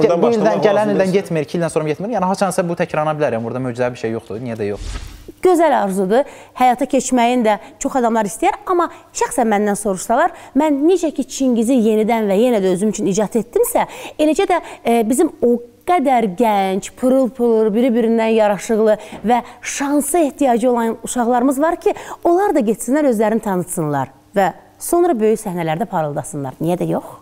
bu, də bu ildən gələn ildən getmir, 2 ildən sonra getmir. Yəni haçansa bu təkrarlana bilər. Yəni burada möcüzəvi bir şey yoxdur. Niyə də yox? Gözəl arzudur. Həyata keçməyin də çox adamlar istəyir, amma şəxsən məndən soruşsalar, mən necə ki Çingizi yenidən və yenə də özüm üçün icad etdimsə, eləcə də e, bizim o qədər gənc, pırıl-pırıl, biri-birindən yaraşıqlı və şansa ehtiyacı olan uşaqlarımız var ki, onlar da getsinlər özlərini tanıtsınlar və sonra böyük səhnələrdə parıldasınlar. Niyə də yox?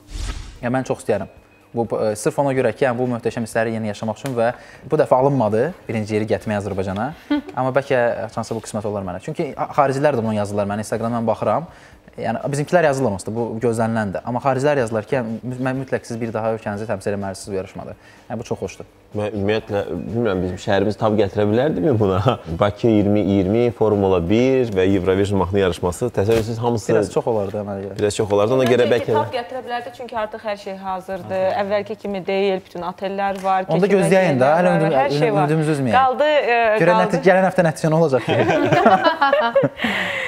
Yəni mən çox istəyirəm. Bu e, sırf ona görə ki, yəni bu möhtəşəm hissləri yeni yaşamaq üçün və bu dəfə alınmadı birinci yeri gətirməyə Azərbaycana. Amma bəlkə şansa bu qismət olar mənə. Çünki xaricilər də bunu yazırlar mənə. Instagramdan baxıram. Yəni bizimkilər yazırlar onsuz da bu gözləniləndir. Amma xaricilər yazırlar ki, yəni, mü- mütləq siz bir daha ölkənizi təmsil etməlisiniz bu yarışmada. Yəni bu çox xoşdur. Mən ümumiyyətlə bilmirəm bizim şəhərimiz tab gətirə bilərdimi buna? Bakı 2020, Formula 1 və Eurovision mahnı yarışması təsəvvürsüz hamısı Biraz çox olardı əmələ gəlir. biraz çox olardı. Ona görə bəlkə kitab gətirə bilərdi çünki artıq hər şey hazırdır. Əvvəlki kimi deyil, bütün otellər var. Onda gözləyin də, hələ ümid- hər şey var. ümidimizi üzməyək. Qaldı, e, Görə qaldı. nəticə gələn həftə nəticə nə olacaq.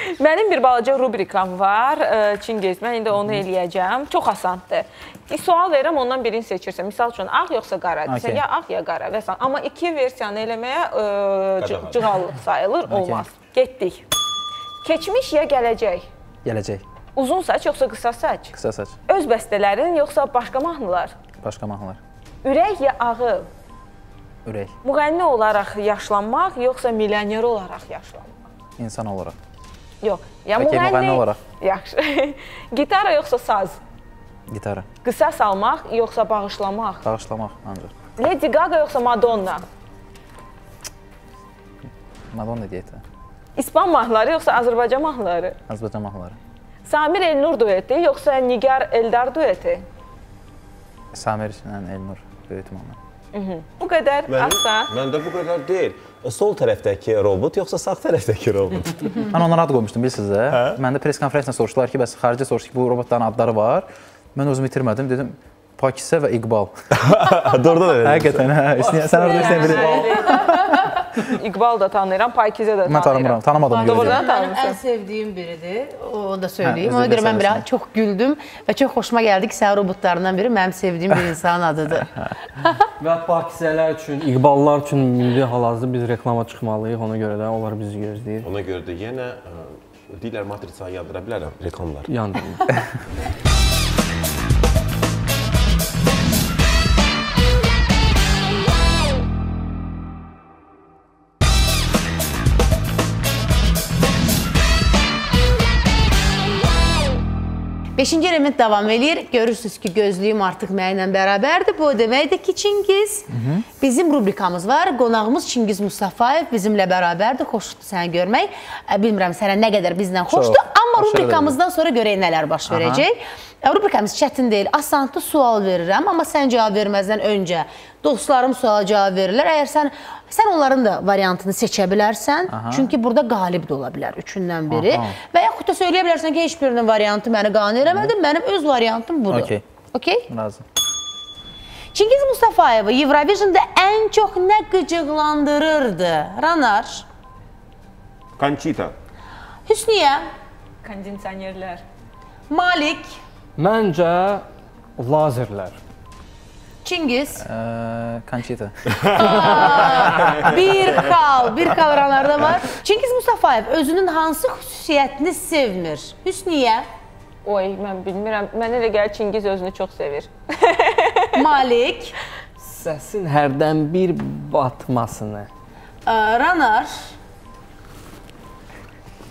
Mənim bir balaca rubrikam var, e, Çingiz. Mən indi onu eləyəcəm. Çox asandır. Bir sual verirəm, ondan birini seçirsən. Misal üçün ağ yoxsa qara desən, Okey. ya ağ ya qara və s. Amma iki versiyanı eləməyə e, cı- cığallıq sayılır, olmaz. Getdik. Keçmiş ya gələcək? Gələcək. Uzun saç yoxsa qısa saç? Qısa saç, Öz bəstələrin yoxsa başqa mahnılar? başqa mahnılar. Ürək ya ağıl? Ürək, Müğənni olaraq yaşlanmaq yoxsa milyoner olaraq yaşlanmaq? insan olaraq. Yox. Ya müğənni. Yaxşı. Gitara yoxsa saz? Gitara, Qısas almaq yoxsa bağışlamaq? bağışlamaq ancaq. Lady Gaga yoxsa Madonna? Madonna deyək də. İspan mahnıları yoxsa Azərbaycan mahnıları? Azərbaycan mahnıları. Samir Elnur dueti yoxsa Nigar Eldar dueti? Samir ilə Elnur böyük ihtimalle. Bu qədər asan. Məndə bu qədər deyil. Sol tərəfdəki robot yoxsa sağ tərəfdəki robot? Mən onlara ad qoymuşdum bilirsiniz də. Məndə press konfransda soruşdular ki, bəs xarici soruşdu ki, bu robotların adları var. Mən özümü itirmədim, dedim Pakisə və İqbal. Doğrudan da elə. Həqiqətən, hə. Sən orada istəyən biri. İqbal da tanıyıram, Pakizə də tanıyıram. Mən tanımıram, tanımadım Doğrudan görürəm. Mənim ən sevdiyim biridir. Onu da söyleyeyim. Hə, Ona görə mən sən. çox güldüm və çox xoşuma gəldi ki, sən robotlarından biri mənim sevdiyim bir insanın adıdır. Və Pakisələr üçün, İqballar üçün indi hal-hazırda biz reklama çıxmalıyıq. Ona görə də onlar bizi gözləyir. Ona görə də yenə deyirlər matrisanı yazdıra bilərəm reklamlar. Yandım. Beşinci element davam eləyir. Görürsüz ki, gözlüyüm artıq mənimlə bərabərdir. Bu o deməkdir ki, Çingiz, bizim rubrikamız var. Qonağımız Çingiz Mustafayev bizimlə bərabərdir. Xoşdur səni görmək. Ə, Bilmirəm sənə nə qədər bizlə xoşdur, Çox. amma rubrikamızdan sonra görək nələr baş verəcək. Ə, Rubrikamız çətin deyil. Asanlı sual verirəm, amma sən cavab verməzdən öncə dostlarım suala cavab verirlər. Əgər sən sən onların da variantını seçə bilərsən, çünki burada qalib də ola bilər üçündən biri. Aha. Və yaxud da söyləyə bilərsən ki, heç birinin variantı məni qane eləmədi, mənim öz variantım budur. Okey. Okey? Razı. Çingiz Mustafayevi Eurovisionda ən çox nə qıcıqlandırırdı? Ranar, Conchita. Hüsniyə, Kondisionerlər. Malik, Məncə lazerlər. Çingiz. Ə, Conchita. Bir xal, bir xal Ranarda var. Çingiz Mustafayev özünün hansı xüsusiyyətini sevmir? Hüsniyə, Oy, mən bilmirəm. Mənə elə gəlir Çingiz özünü çox sevir. Malik, Səsin hərdən bir batmasını. ə, Ranar,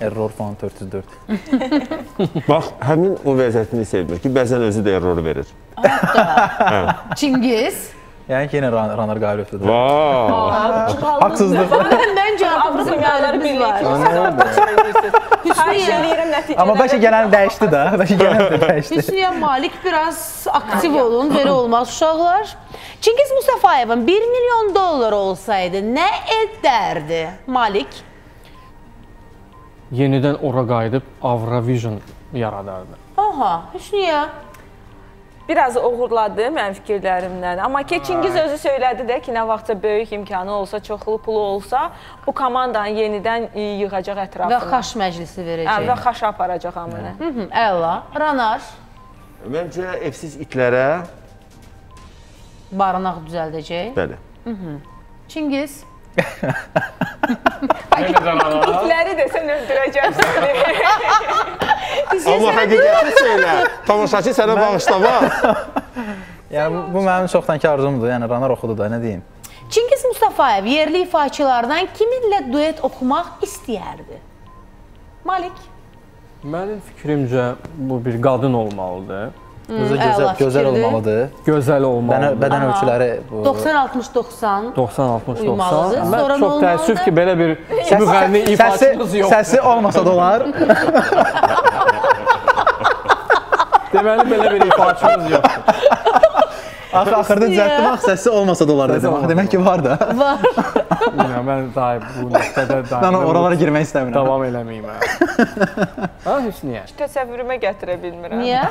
Error falan 404. Bax, həmin o vəziyyətini sevmir ki, bəzən özü də error verir. Çingiz. Yəni ki, yenə ran- ranar qalibdir. Vay! Haqsızlıq. Məncə Avropa kimi Hər şey deyirəm nəticədə. Amma bəlkə gələn dəyişdi də. Bəlkə gələn də dəyişdi. Hüsniyə Malik biraz aktiv olun, belə olmaz uşaqlar. Çingiz Mustafayevin 1 milyon dollar olsaydı nə edərdi? Malik, Yenidən ora qayıdıb Avrovision yaradardı. aha, Hüsniyə. Biraz oğurladı mənim fikirlərimdən. Amma ki Çingiz özü söylədi də ki, nə vaxtsa böyük imkanı olsa, çoxlu pulu olsa, bu komandanı yenidən yığacaq Və ətrafına. xaş məclisi Hə, verəcək. və xaş aparacaq hamını. -hı, Əla. Ranar, Məncə evsiz itlərə, barınaq düzəldəcək. bəli. Çingiz, İtləri də sən öldürəcəksən. Amma həqiqəti söylə. Tamaşaçı sənə bağışlamaq. Yəni bu, bu mənim çoxdankı arzumdur. Yəni ranar oxudu da, nə deyim? Çingiz Mustafayev yerli ifaçılardan kiminlə duet oxumaq istəyərdi? Malik, Mənim fikrimcə bu bir qadın olmalıdır. Özü gözəl, gözəl olmalıdır. Gözəl Bədən, olmalıdır. bədən ölçüləri bu 90 60 90. 90 60 Uyumalıdır. 90. Sonra Mən nə çox təəssüf ki, belə bir müğənni ifaçımız səsi, yox. səsi olmasa da olar. Deməli belə bir ifaçımız yoxdur. Axı axırda düzəltdim, axı səsi olmasa da olar dedim. Axı demək ki var da. Bilmirəm, mən daha bu nöqtədə daha Mən oralara girmək istəmirəm. davam eləməyim. hə. Ha, Hüsniyə. Təsəvvürümə gətirə bilmirəm. Niyə?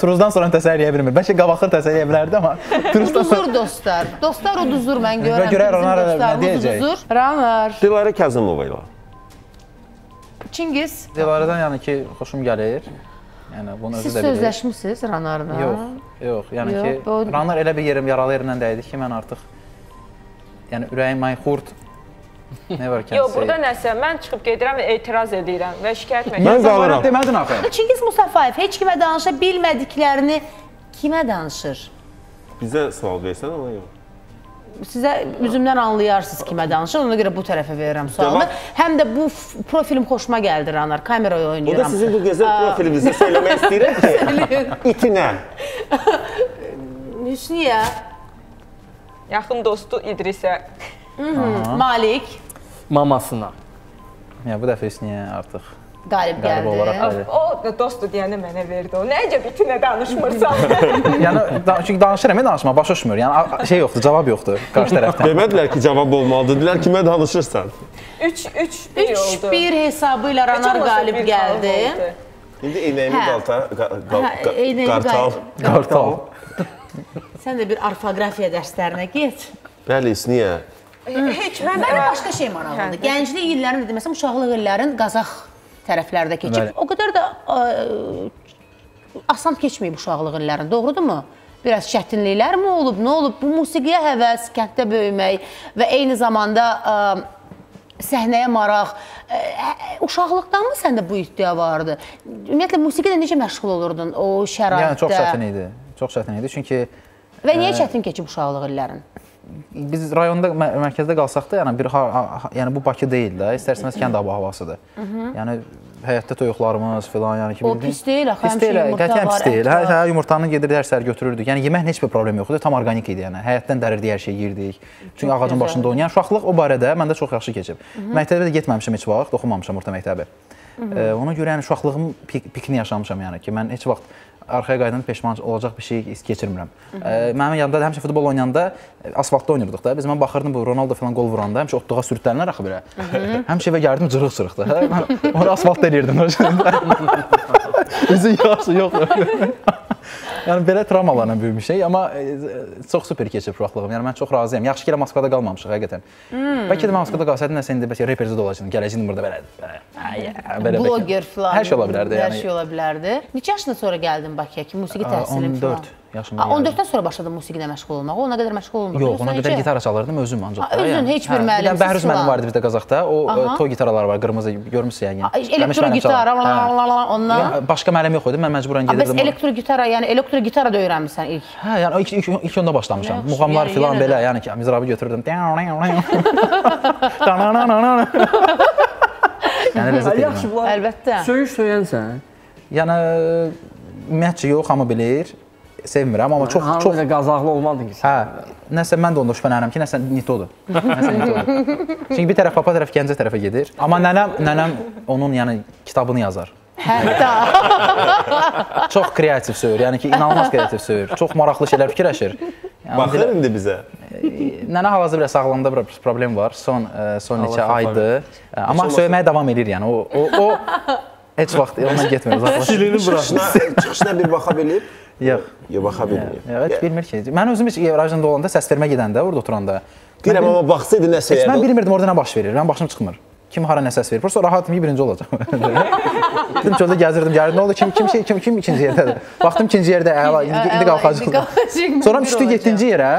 Truzdan sonra təsəvvür edə bilmir. Bəlkə qabaqda təsəvvür edə bilərdi, amma Truzdan sonra Uduzur dostlar. Dostlar uduzur mən görürəm. Və görər onlar nə deyəcək? uduzur. Ranar. Dilarə Kazımova ilə. Çingiz, Dilarədən yəni ki, xoşum gəlir. Yəni bunu özü siz də bilir. sözləşmisiniz Ranarla? Yox, yox. Yəni Yox, ki, o- Runner elə bir yerim yaralı yerindən dəydi ki, mən artıq yəni ürəyim var ki? Yox, burada nəsə mən çıxıb gedirəm və etiraz edirəm və şikayət Mən məktəbə qalıram. demədin axı. Çingiz Mustafayev heç kimə danışa bilmədiklərini kimə danışır? Bizə sual versən ona yox. Sizə üzümdən anlayarsınız kimə danışır. Ona görə bu tərəfə verirəm sualımı. Cavab- Həm də bu profilim xoşuma gəldi Ranar. Kameraya O da oynayıram. sizin bu gözəl profilinizə söyləmək istəyirəm ki, itinə. Hüsniyə, yaxın dostu İdrisə Malik Mamasına. Yəni bu dəfə Hüsniyə artıq qalib gəldi. olaraq gəlir. o dostu deyəni mənə verdi. O nəcə bitinə danışmırsan? Yəni da, çünki danışıram, ya danışma, başa düşmür. Yəni şey yoxdur, cavab yoxdur qarşı tərəfdən. Demədilər ki, cavab olmalıdır. Dedilər kimə danışırsan? 3 3 1 oldu. 3-1 hesabı ilə Ranar qalib gəldi. İndi eynəyimi qalta, qartal. Qartal. Sən də bir orfoqrafiya dərslərinə get. Bəli, Hüsniyə. Heç mən Mənə başqa şey maraqlıdır. Hə. Gənclik illərində deməsəm uşaqlıq illərin Qazax tərəflərdə keçib. Bəli. O qədər də ə, asan keçməyib uşaqlıq illərin, doğrudurmu? Biraz çətinliklər mi olub, nə olub? Bu musiqiyə həvəs, kənddə böyümək və eyni zamanda ə, səhnəyə maraq. Ə, uşaqlıqdanmı səndə bu iddia vardı? Ümumiyyətlə musiqidə necə məşğul olurdun o şəraitdə? Yəni çox çətin idi. Çox çətin idi çünki Və niyə çətin keçib uşaqlıq illərin? Biz rayonda mə mərkəzdə qalsaq da, yəni bir ha, ha, yəni bu Bakı deyil də, istərsəniz kənd hava havasıdır. Yəni həyətdə toyuqlarımız filan, yəni ki O bildin- pis deyil axı, Pis həmişə deyil, yumurta var, pis deyil. Hə, var. hə, yumurtanı gedir hər səhər götürürdük. Yəni yemək heç bir problem yox idi, tam orqanik idi yəni. Həyətdən dərirdik, hər şey yeyirdik. Çünki ağacın başında oynayan uşaqlıq o barədə məndə çox yaxşı keçib. Məktəbə də getməmişəm heç vaxt, oxumamışam orta məktəbi. Ə, ona görə yəni uşaqlığım pik pikini yaşamışam yəni ki, mən heç vaxt arxaya qayıdanda peşman olacaq bir şey keçirmirəm. Mənim yanımda da həmişə futbol oynayanda asfaltda oynayırdıq da. Biz mən baxırdım bu Ronaldo falan qol vuranda həmişə otluğa sürütlənirlər axı belə. Həmişə evə gəldim cırıq-cırıqdı. Hə, mən onu asfaltda eləyirdim. Üzü yaxşı yox. Yəni belə travmalarla böyümüşük, amma e, çox super keçib uşaqlığım. Yəni mən çox razıyam. Yaxşı ki, elə Moskvada qalmamışıq həqiqətən. Bəlkə də Moskvada qalsaydım nəsə indi bəlkə reperdə dolacaqdım. Gələcəkdim burada belə. belə, bəlkə. Bloger falan. Hər şey ola bilərdi Hər yəni. şey ola bilərdi. Neçə yaşından sonra gəldin Bakıya ki, musiqi təhsilin 14 falan? Yaşımda Aa, gəldim. 14-dən sonra başladın musiqilə məşğul olmağa. Ona qədər məşğul olmurdun. Yox, ona qədər gitara çalırdım özüm ancaq. Ha, özün, heç bir Hə, müəllimsiz Bir də Bəhruz müəllim vardı bizdə Qazaxda. O Aha. e, toy gitarlar var, qırmızı görmüsüz yəni. Elektro Mənim gitar, çalar. Hə. ondan. Ya, Başqa müəllim yox idi. Mən məcburən Aa, Bəs gedirdim. elektro gitara, yəni elektro gitara da öyrənmisən ilk. Hə, yəni ilk, ilk, ilk onda başlamışam. Muğamlar yəni filan də. belə, yəni ki, mizrabı götürürdüm. yəni ləzzət edirəm. Əlbəttə. söyüş söyənsən. Yəni ümumiyyətcə yox, hamı bilir. Sevmirəm, amma çox Hamı çox da qazaqlı olmadı ki. Hə, nəsə mən də onda şübhələnirəm ki, nəsə nitodur. Nəsə nitodur. Çünki bir tərəf papa tərəf Gəncə tərəfə gedir. Amma nənəm, nənəm onun yəni kitabını yazar. Hətta Çox kreativ söyür, yəni ki, inanılmaz kreativ söyür. Çox maraqlı şeylər fikirləşir. Yəni, Baxır indi bizə. Nənə hal-hazırda biraz sağlamda bir problem var. Son e, son neçə aydır. E, Amma söyməyə davam edir yəni. O o o heç vaxt ondan getmir, uzaqlaşır. Çıxışına, çıxışına bir baxa bilib. Yox. Yox, baxa bilmir. Evet, bilmir ki. Mən özüm heç Eurasiyanda olanda səs vermə gedəndə, orada oturanda Deyirəm amma baxsaydı nə Heç mən bilmirdim orada nə baş verir. Mən başım çıxmır. Kim hara nə səs verir? Prosta rahatım ki, birinci olacam. Dedim çöldə gəzirdim, gəlirdim. Nə oldu? Kim kim şey kim kim ikinci yerdədir? Baxdım ikinci yerdə, əla, indi, indi qalxacaq. Sonra düşdü 7-ci yerə.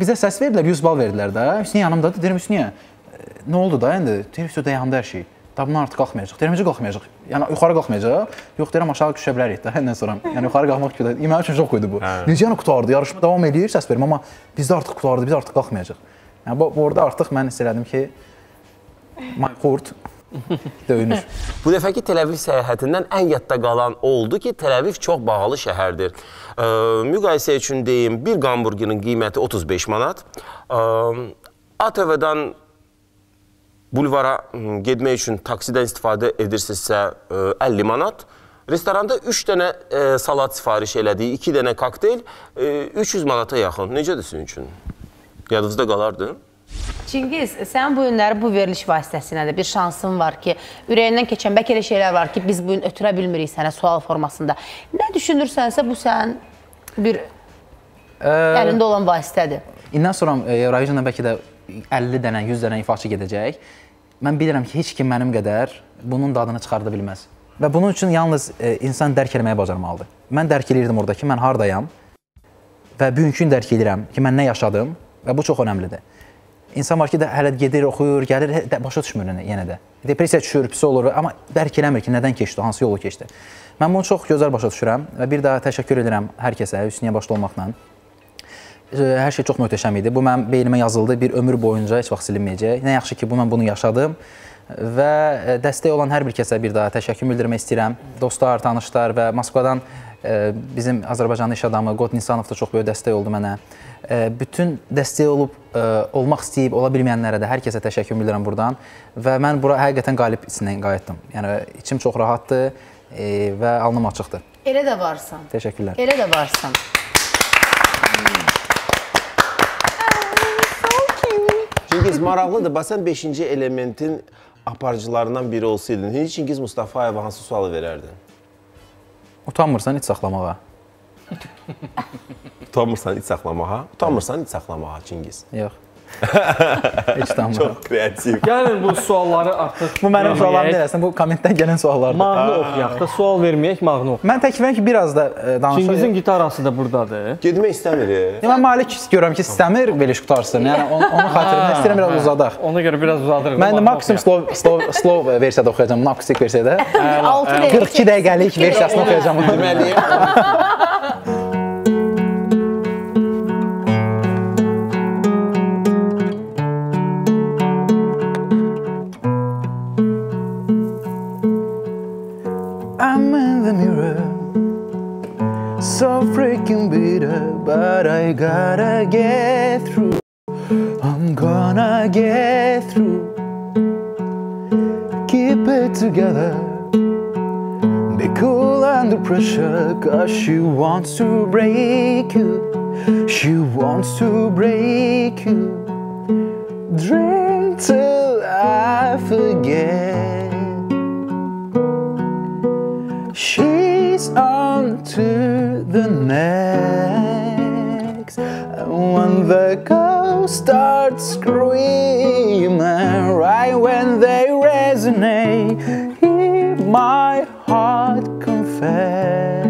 Bizə səs verdilər, 100 bal verdilər də. Hüsniyə yanımdadır. Deyirəm Hüsniyə, e, nə oldu da indi? Deyir Hüsniyə dayandı hər şey. Da bundan artıq qalxmayacaq. Deyirəm necə qalxmayacaq? Yəni yuxarı qalxmayacaq. Yox deyirəm aşağı düşə bilərik də həndən sonra. Yəni yuxarı qalxmaq kimi. Mənim üçün şok idi bu. Necə yəni qutardı? Yarışma davam edir, səs verim, amma bizdə artıq qutardı, biz artıq qalxmayacaq. Yəni bu orada artıq mən hiss elədim ki, Mayxurt döyünür. Bu dəfəki Tel-Əviv səyahətindən ən yadda qalan oldu ki, Tel-Əviv çox bahalı şəhərdir. Ə, müqayisə üçün deyim, bir qamburgerin qiyməti 35 manat. Ə, ATV-dan bulvara getmək üçün taksidən istifadə edirsinizsə ə, 50 manat. Restoranda 3 dənə salat sifariş elədik, 2 dənə kokteyl, e, 300 manata yaxın. Necədir sizin üçün? Yadınızda qalardı? Çingiz, sən bu günləri bu veriliş vasitəsilə də bir şansın var ki, ürəyindən keçən bəlkə elə şeylər var ki, biz bu gün ötürə bilmirik sənə sual formasında. Nə düşünürsənsə bu sənin bir əlində olan vasitədir. İndən sonra Eurovisionda bəlkə də 50 dənə, 100 dənə ifaçı gedəcək. Mən bilirəm ki, heç kim mənim qədər bunun dadını çıxarda bilməz. Və bunun üçün yalnız e, insan dərk etməyi bacarmalıdır. Mən dərk elirdim orada ki, mən hardayam və bugünkü gün dərk edirəm ki, mən nə yaşadım və bu çox önəmlidir. İnsan var ki, də hələ gedir, oxuyur, gəlir, hə- də başa düşmür yenə- də. Depressiya düşür, pis olur, amma dərk eləmir ki, nədən keçdi, hansı yolu keçdi. Mən bunu çox gözəl başa düşürəm və bir daha təşəkkür edirəm hər kəsə, Hüsniyə başda olmaqla. Hər şey çox möhtəşəm idi. Bu mənim beynimə yazıldı, bir ömür boyunca heç vaxt silinməyəcək. Nə yaxşı ki, bu mən bunu yaşadım və e, dəstək olan hər bir kəsə bir daha təşəkkür bildirmək istəyirəm. Dostlar, tanışlar və Moskvadan e, bizim Azərbaycanlı iş adamı Qod Nisanov da çox böyük dəstək oldu mənə. E, Bütün dəstək olub olmaq istəyib ola bilməyənlərə də hər kəsə təşəkkür bildirirəm burdan və mən bura həqiqətən qalib içindən qayıtdım. Yəni içim çox rahatdır və alnım açıqdır. Elə də varsan. Təşəkkürlər. Elə də varsan. Çingiz maraqlıdır. Bax sən 5-ci elementin aparıcılarından biri olsaydın, heç Çingiz Mustafayeva hansı sualı verərdin? Utanmırsan iç saxlamağa. Utanmırsan iç saxlamağa? Utanmırsan iç saxlamağa Çingiz. Yox. Heç utanmıram. Çox kreativ. Gəlin bu sualları artıq Bu mənim suallarım deyil, əslində bu kommentdən gələn suallardır. Mahnı oxuyaq da, sual verməyək, mahnı oxuyaq. Mən təklif edirəm ki, biraz da e, danışaq. Çingizin gitarası da burdadır. Getmək istəmir. Ya, Mən Malik görürəm ki, istəmir veriliş qutarsın. Yəni onun, xatirinə istəyirəm biraz uzadaq. Ona görə biraz uzadırıq. Mən də maksimum oxuyaq. slow, slow, slow versiyada oxuyacağam, akustik versiyada. 6 dəqiqə. 42 dəqiqəlik versiyasını oxuyacağam. Deməli, so freaking bitter, but I gotta get through. I'm gonna get through. Keep it together. Be cool under pressure, cause she wants to break you. She wants to break you. Drink till I forget. The next. When the ghost start screaming, right when they resonate, hear my heart confess.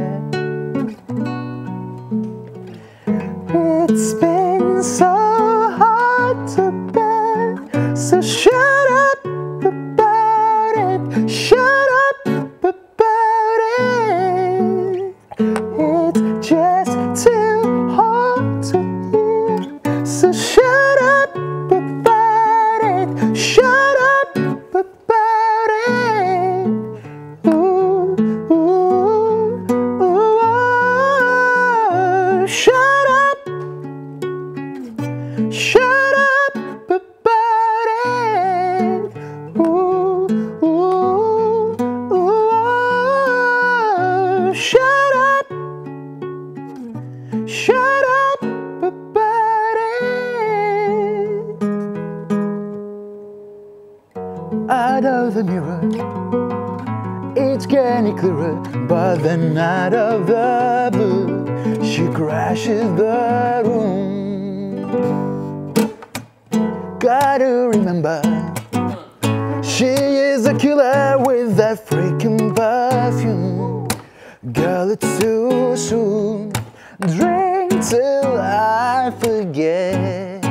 Too soon. Drink till I forget.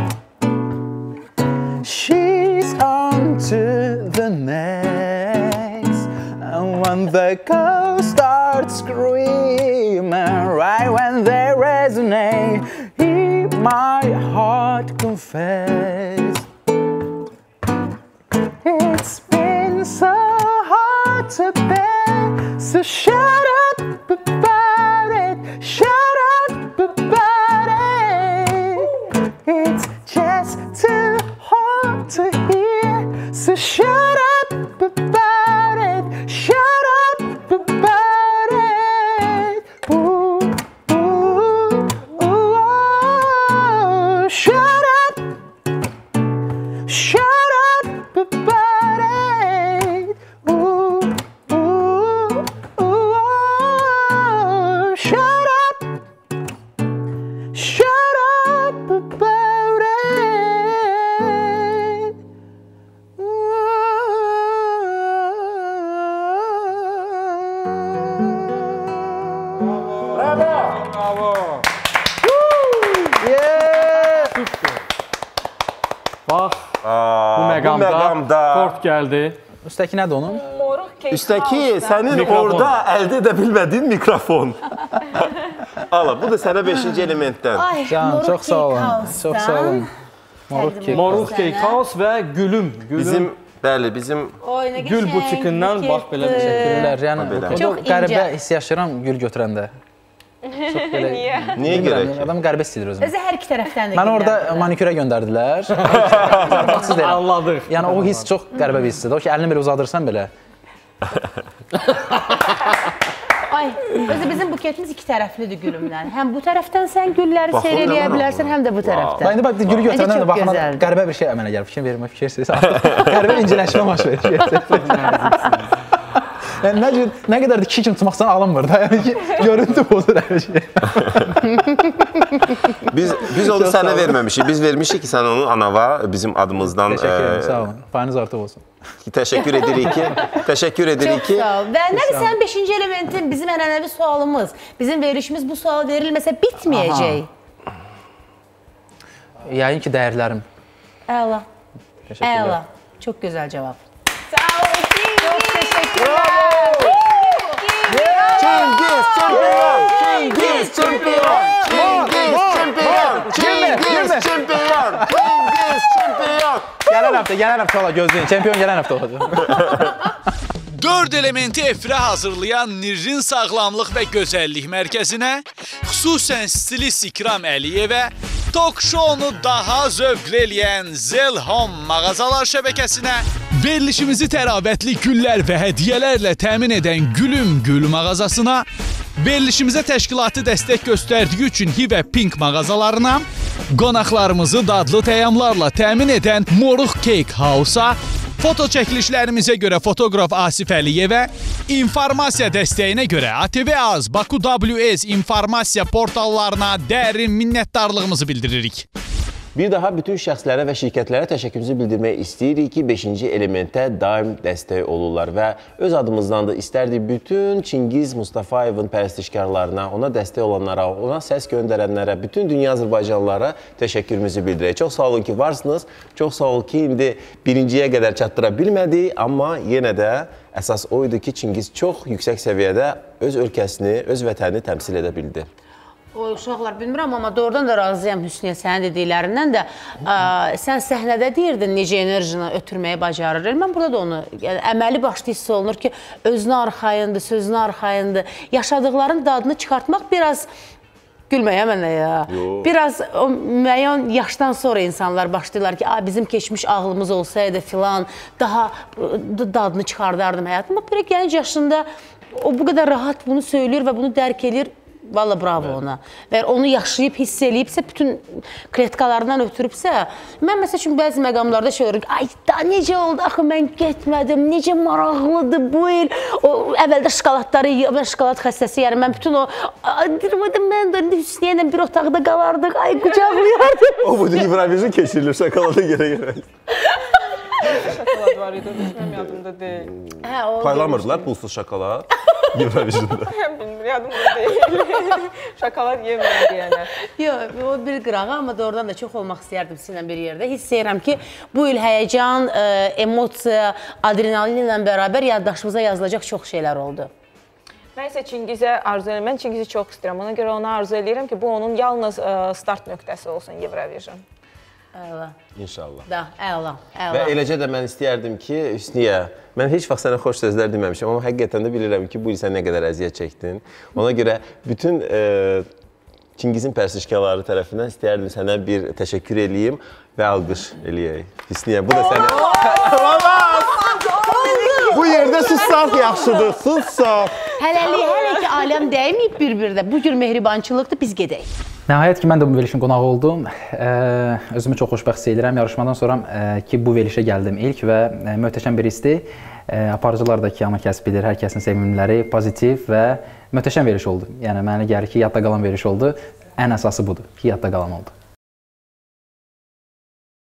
She's on to the next. And when the ghost starts screaming, right when they resonate, hear my heart confess. It's been so hard to bear, so shut up Üstəki nədir onun? Moruq cake Üstəki sənin Mikrofon. orada əldə edə bilmədiyin mikrofon. Ala, bu da sənə 5-ci elementdən. Ay, Can, çox sağ olun. Çox sağ olun. Moruq kek. Moruq Cake House və Gülüm. Gülüm. Bizim bəli, bizim Gül butikindən bax belə. Güllər, yəni Çox qəribə hiss yaşayıram gül götürəndə. Çox belə. Niyə? niyə Bilmirəm, görə ki? Adam qəribə hiss edir özünü. Özü hər iki tərəfdən də Mən orada manikürə göndərdilər. Baxsız deyirəm. Anladıq. Yəni o hiss çox qəribə bir hissdir. O ki, əlini belə uzadırsan belə. Ay, özü bizim buketimiz iki tərəflidir gülümdən. Həm bu tərəfdən sən gülləri seyr eləyə bilərsən, həm də bu tərəfdən. indi bax gülü Məncə götürəndə çox də baxana gözəldir. qəribə bir şey əmələ gəlir. Fikir vermə, fikirsiz. qəribə inciləşmə baş verir. Nə cür, nə qədər də kişi kimi tutmaqsan alınmır da. Yəni ki, görüntü pozur hər şey. Biz biz onu Çox sənə verməmişik. Biz vermişik ki, sən onu anava bizim adımızdan Təşəkkür edirəm, ə, sağ olun. Payınız artıq olsun. təşəkkür edirik ki, təşəkkür edirik Çox ki, sağ ol. Və nədir sənin 5-ci elementin, bizim ənənəvi sualımız, bizim verilişimiz bu sual verilməsə bitməyəcək. Yəqin ki, dəyərlərim. Əla. Təşəkkürlər. Əla. Çox gözəl cavab. Sağ ol. Çox təşəkkürlər. Çingiz çempion, Çingiz çempion, Çingiz çempion, Çingiz çempion, Çingiz çempion. Gələn həftə, gələn həftə ola gözləyin. Çempion gələn həftə olacaq. 4 elementi efirə hazırlayan Nirrin Sağlamlıq və Gözəllik Mərkəzinə, xüsusən stilist İkram Əliyevə, tok şounu daha zövqlü eləyən Zel Home mağazalar şəbəkəsinə, verilişimizi təravətli güllər və hədiyyələrlə təmin edən Gülüm Gül mağazasına, verilişimizə təşkilati dəstək göstərdiyi üçün Hivə Pink mağazalarına, qonaqlarımızı dadlı təyamlarla təmin edən Moruq Cake House-a, Foto çəkilişlərimizə görə fotoqraf Asif Əliyevə, informasiya dəstəyinə görə ATV Az, Baku WS informasiya portallarına dərin minnətdarlığımızı bildiririk. Bir daha bütün şəxslərə və şirkətlərə təşəkkürümüzü bildirmək istəyirik ki, 5-ci elementə daim dəstək olurlar və öz adımızdan da istərdik bütün Çingiz Mustafayevin pərəstişkarlarına, ona dəstək olanlara, ona səs göndərənlərə, bütün dünya Azərbaycanlılara təşəkkürümüzü bildirək. Çox sağ olun ki, varsınız. Çox sağ olun ki, indi birinciyə qədər çatdıra bilmədik, amma yenə də əsas o idi ki, Çingiz çox yüksək səviyyədə öz ölkəsini, öz vətənini təmsil edə bildi. O uşaqlar bilmirəm, amma doğrudan da razıyam Hüsniyə sənin dediklərindən də. Ə, sən səhnədə deyirdin necə enerjini ötürməyi bacarır. Mən burada da onu yəni, əməli başlı hiss olunur ki, özünə arxayındır, sözünə arxayındır. Yaşadıkların dadını çıxartmaq biraz gülməyə mənə ya. Biraz o müəyyən yaşdan sonra insanlar başlayırlar ki, "A bizim keçmiş ağlımız olsaydı filan, daha dadını çıxardardım həyatım." Amma belə gənc yaşında o bu qədər rahat bunu söyləyir və bunu dərk edir. Valla bravo ona. Və onu yaşayıb, hiss eləyibsə, bütün kletkalarından ötürübsə, mən məsəl üçün bəzi məqamlarda şey olurum ki, ay da necə oldu axı mən getmədim, necə maraqlıdır bu il. O əvvəldə şokoladları mən şokolad xəstəsi, yəni mən bütün o deyirəm mən də Hüsniyə ilə bir otaqda qalardıq, ay qucaqlayardıq. O bu Eurovision keçirilir şokolada görə görə. Şokolad var idi, mənim yadımda deyil. Hə, o Paylamırdılar pulsuz şokolad Eurovisionda. Bilmirəm, yadımda deyil. Şokolad yemirəm deyənə. Yox, o bir qırağı, amma doğrudan da çox olmaq istəyərdim sizinlə bir yerdə. Hiss edirəm ki, bu il həyəcan, ə, emosiya, adrenalin ilə bərabər yaddaşımıza yazılacaq çox şeylər oldu. Mən isə Çingizə arzu edirəm. Mən Çingizi çox istəyirəm. Ona görə ona arzu edirəm ki, bu onun yalnız ə, start nöqtəsi olsun Eurovision. Əla. İnşallah. Da, əla, Və əla. eləcə də mən istəyərdim ki, Hüsniyə, mən heç vaxt sənə xoş sözlər deməmişəm, amma həqiqətən də bilirəm ki, bu il sən nə qədər əziyyət çəkdin. Ona görə bütün e, Çingizin pərsişkaları tərəfindən istəyərdim sənə bir təşəkkür eləyim və alqış eləyək. Hüsniyə, bu da sənə Bu yerdə sussaq yaxşıdır, sussaq. Hələlik, hələ ki aləm dəyməyib bir-birinə. Bu gün mehribançılıqdır, biz gedək. Nəhayət ki, mən də bu verilişin qonağı oldum. Özümü çox xoşbəxt edirəm. Yarışmadan sonra ki, bu verilişə gəldim ilk və möhtəşəm bir hissdir. Ə, aparıcılar da ki, ana kəsb edir, hər kəsin sevimliləri pozitiv və möhtəşəm veriliş oldu. Yəni mənə gəlir ki, yadda qalan veriliş oldu. Ən əsası budur ki, yadda qalan oldu.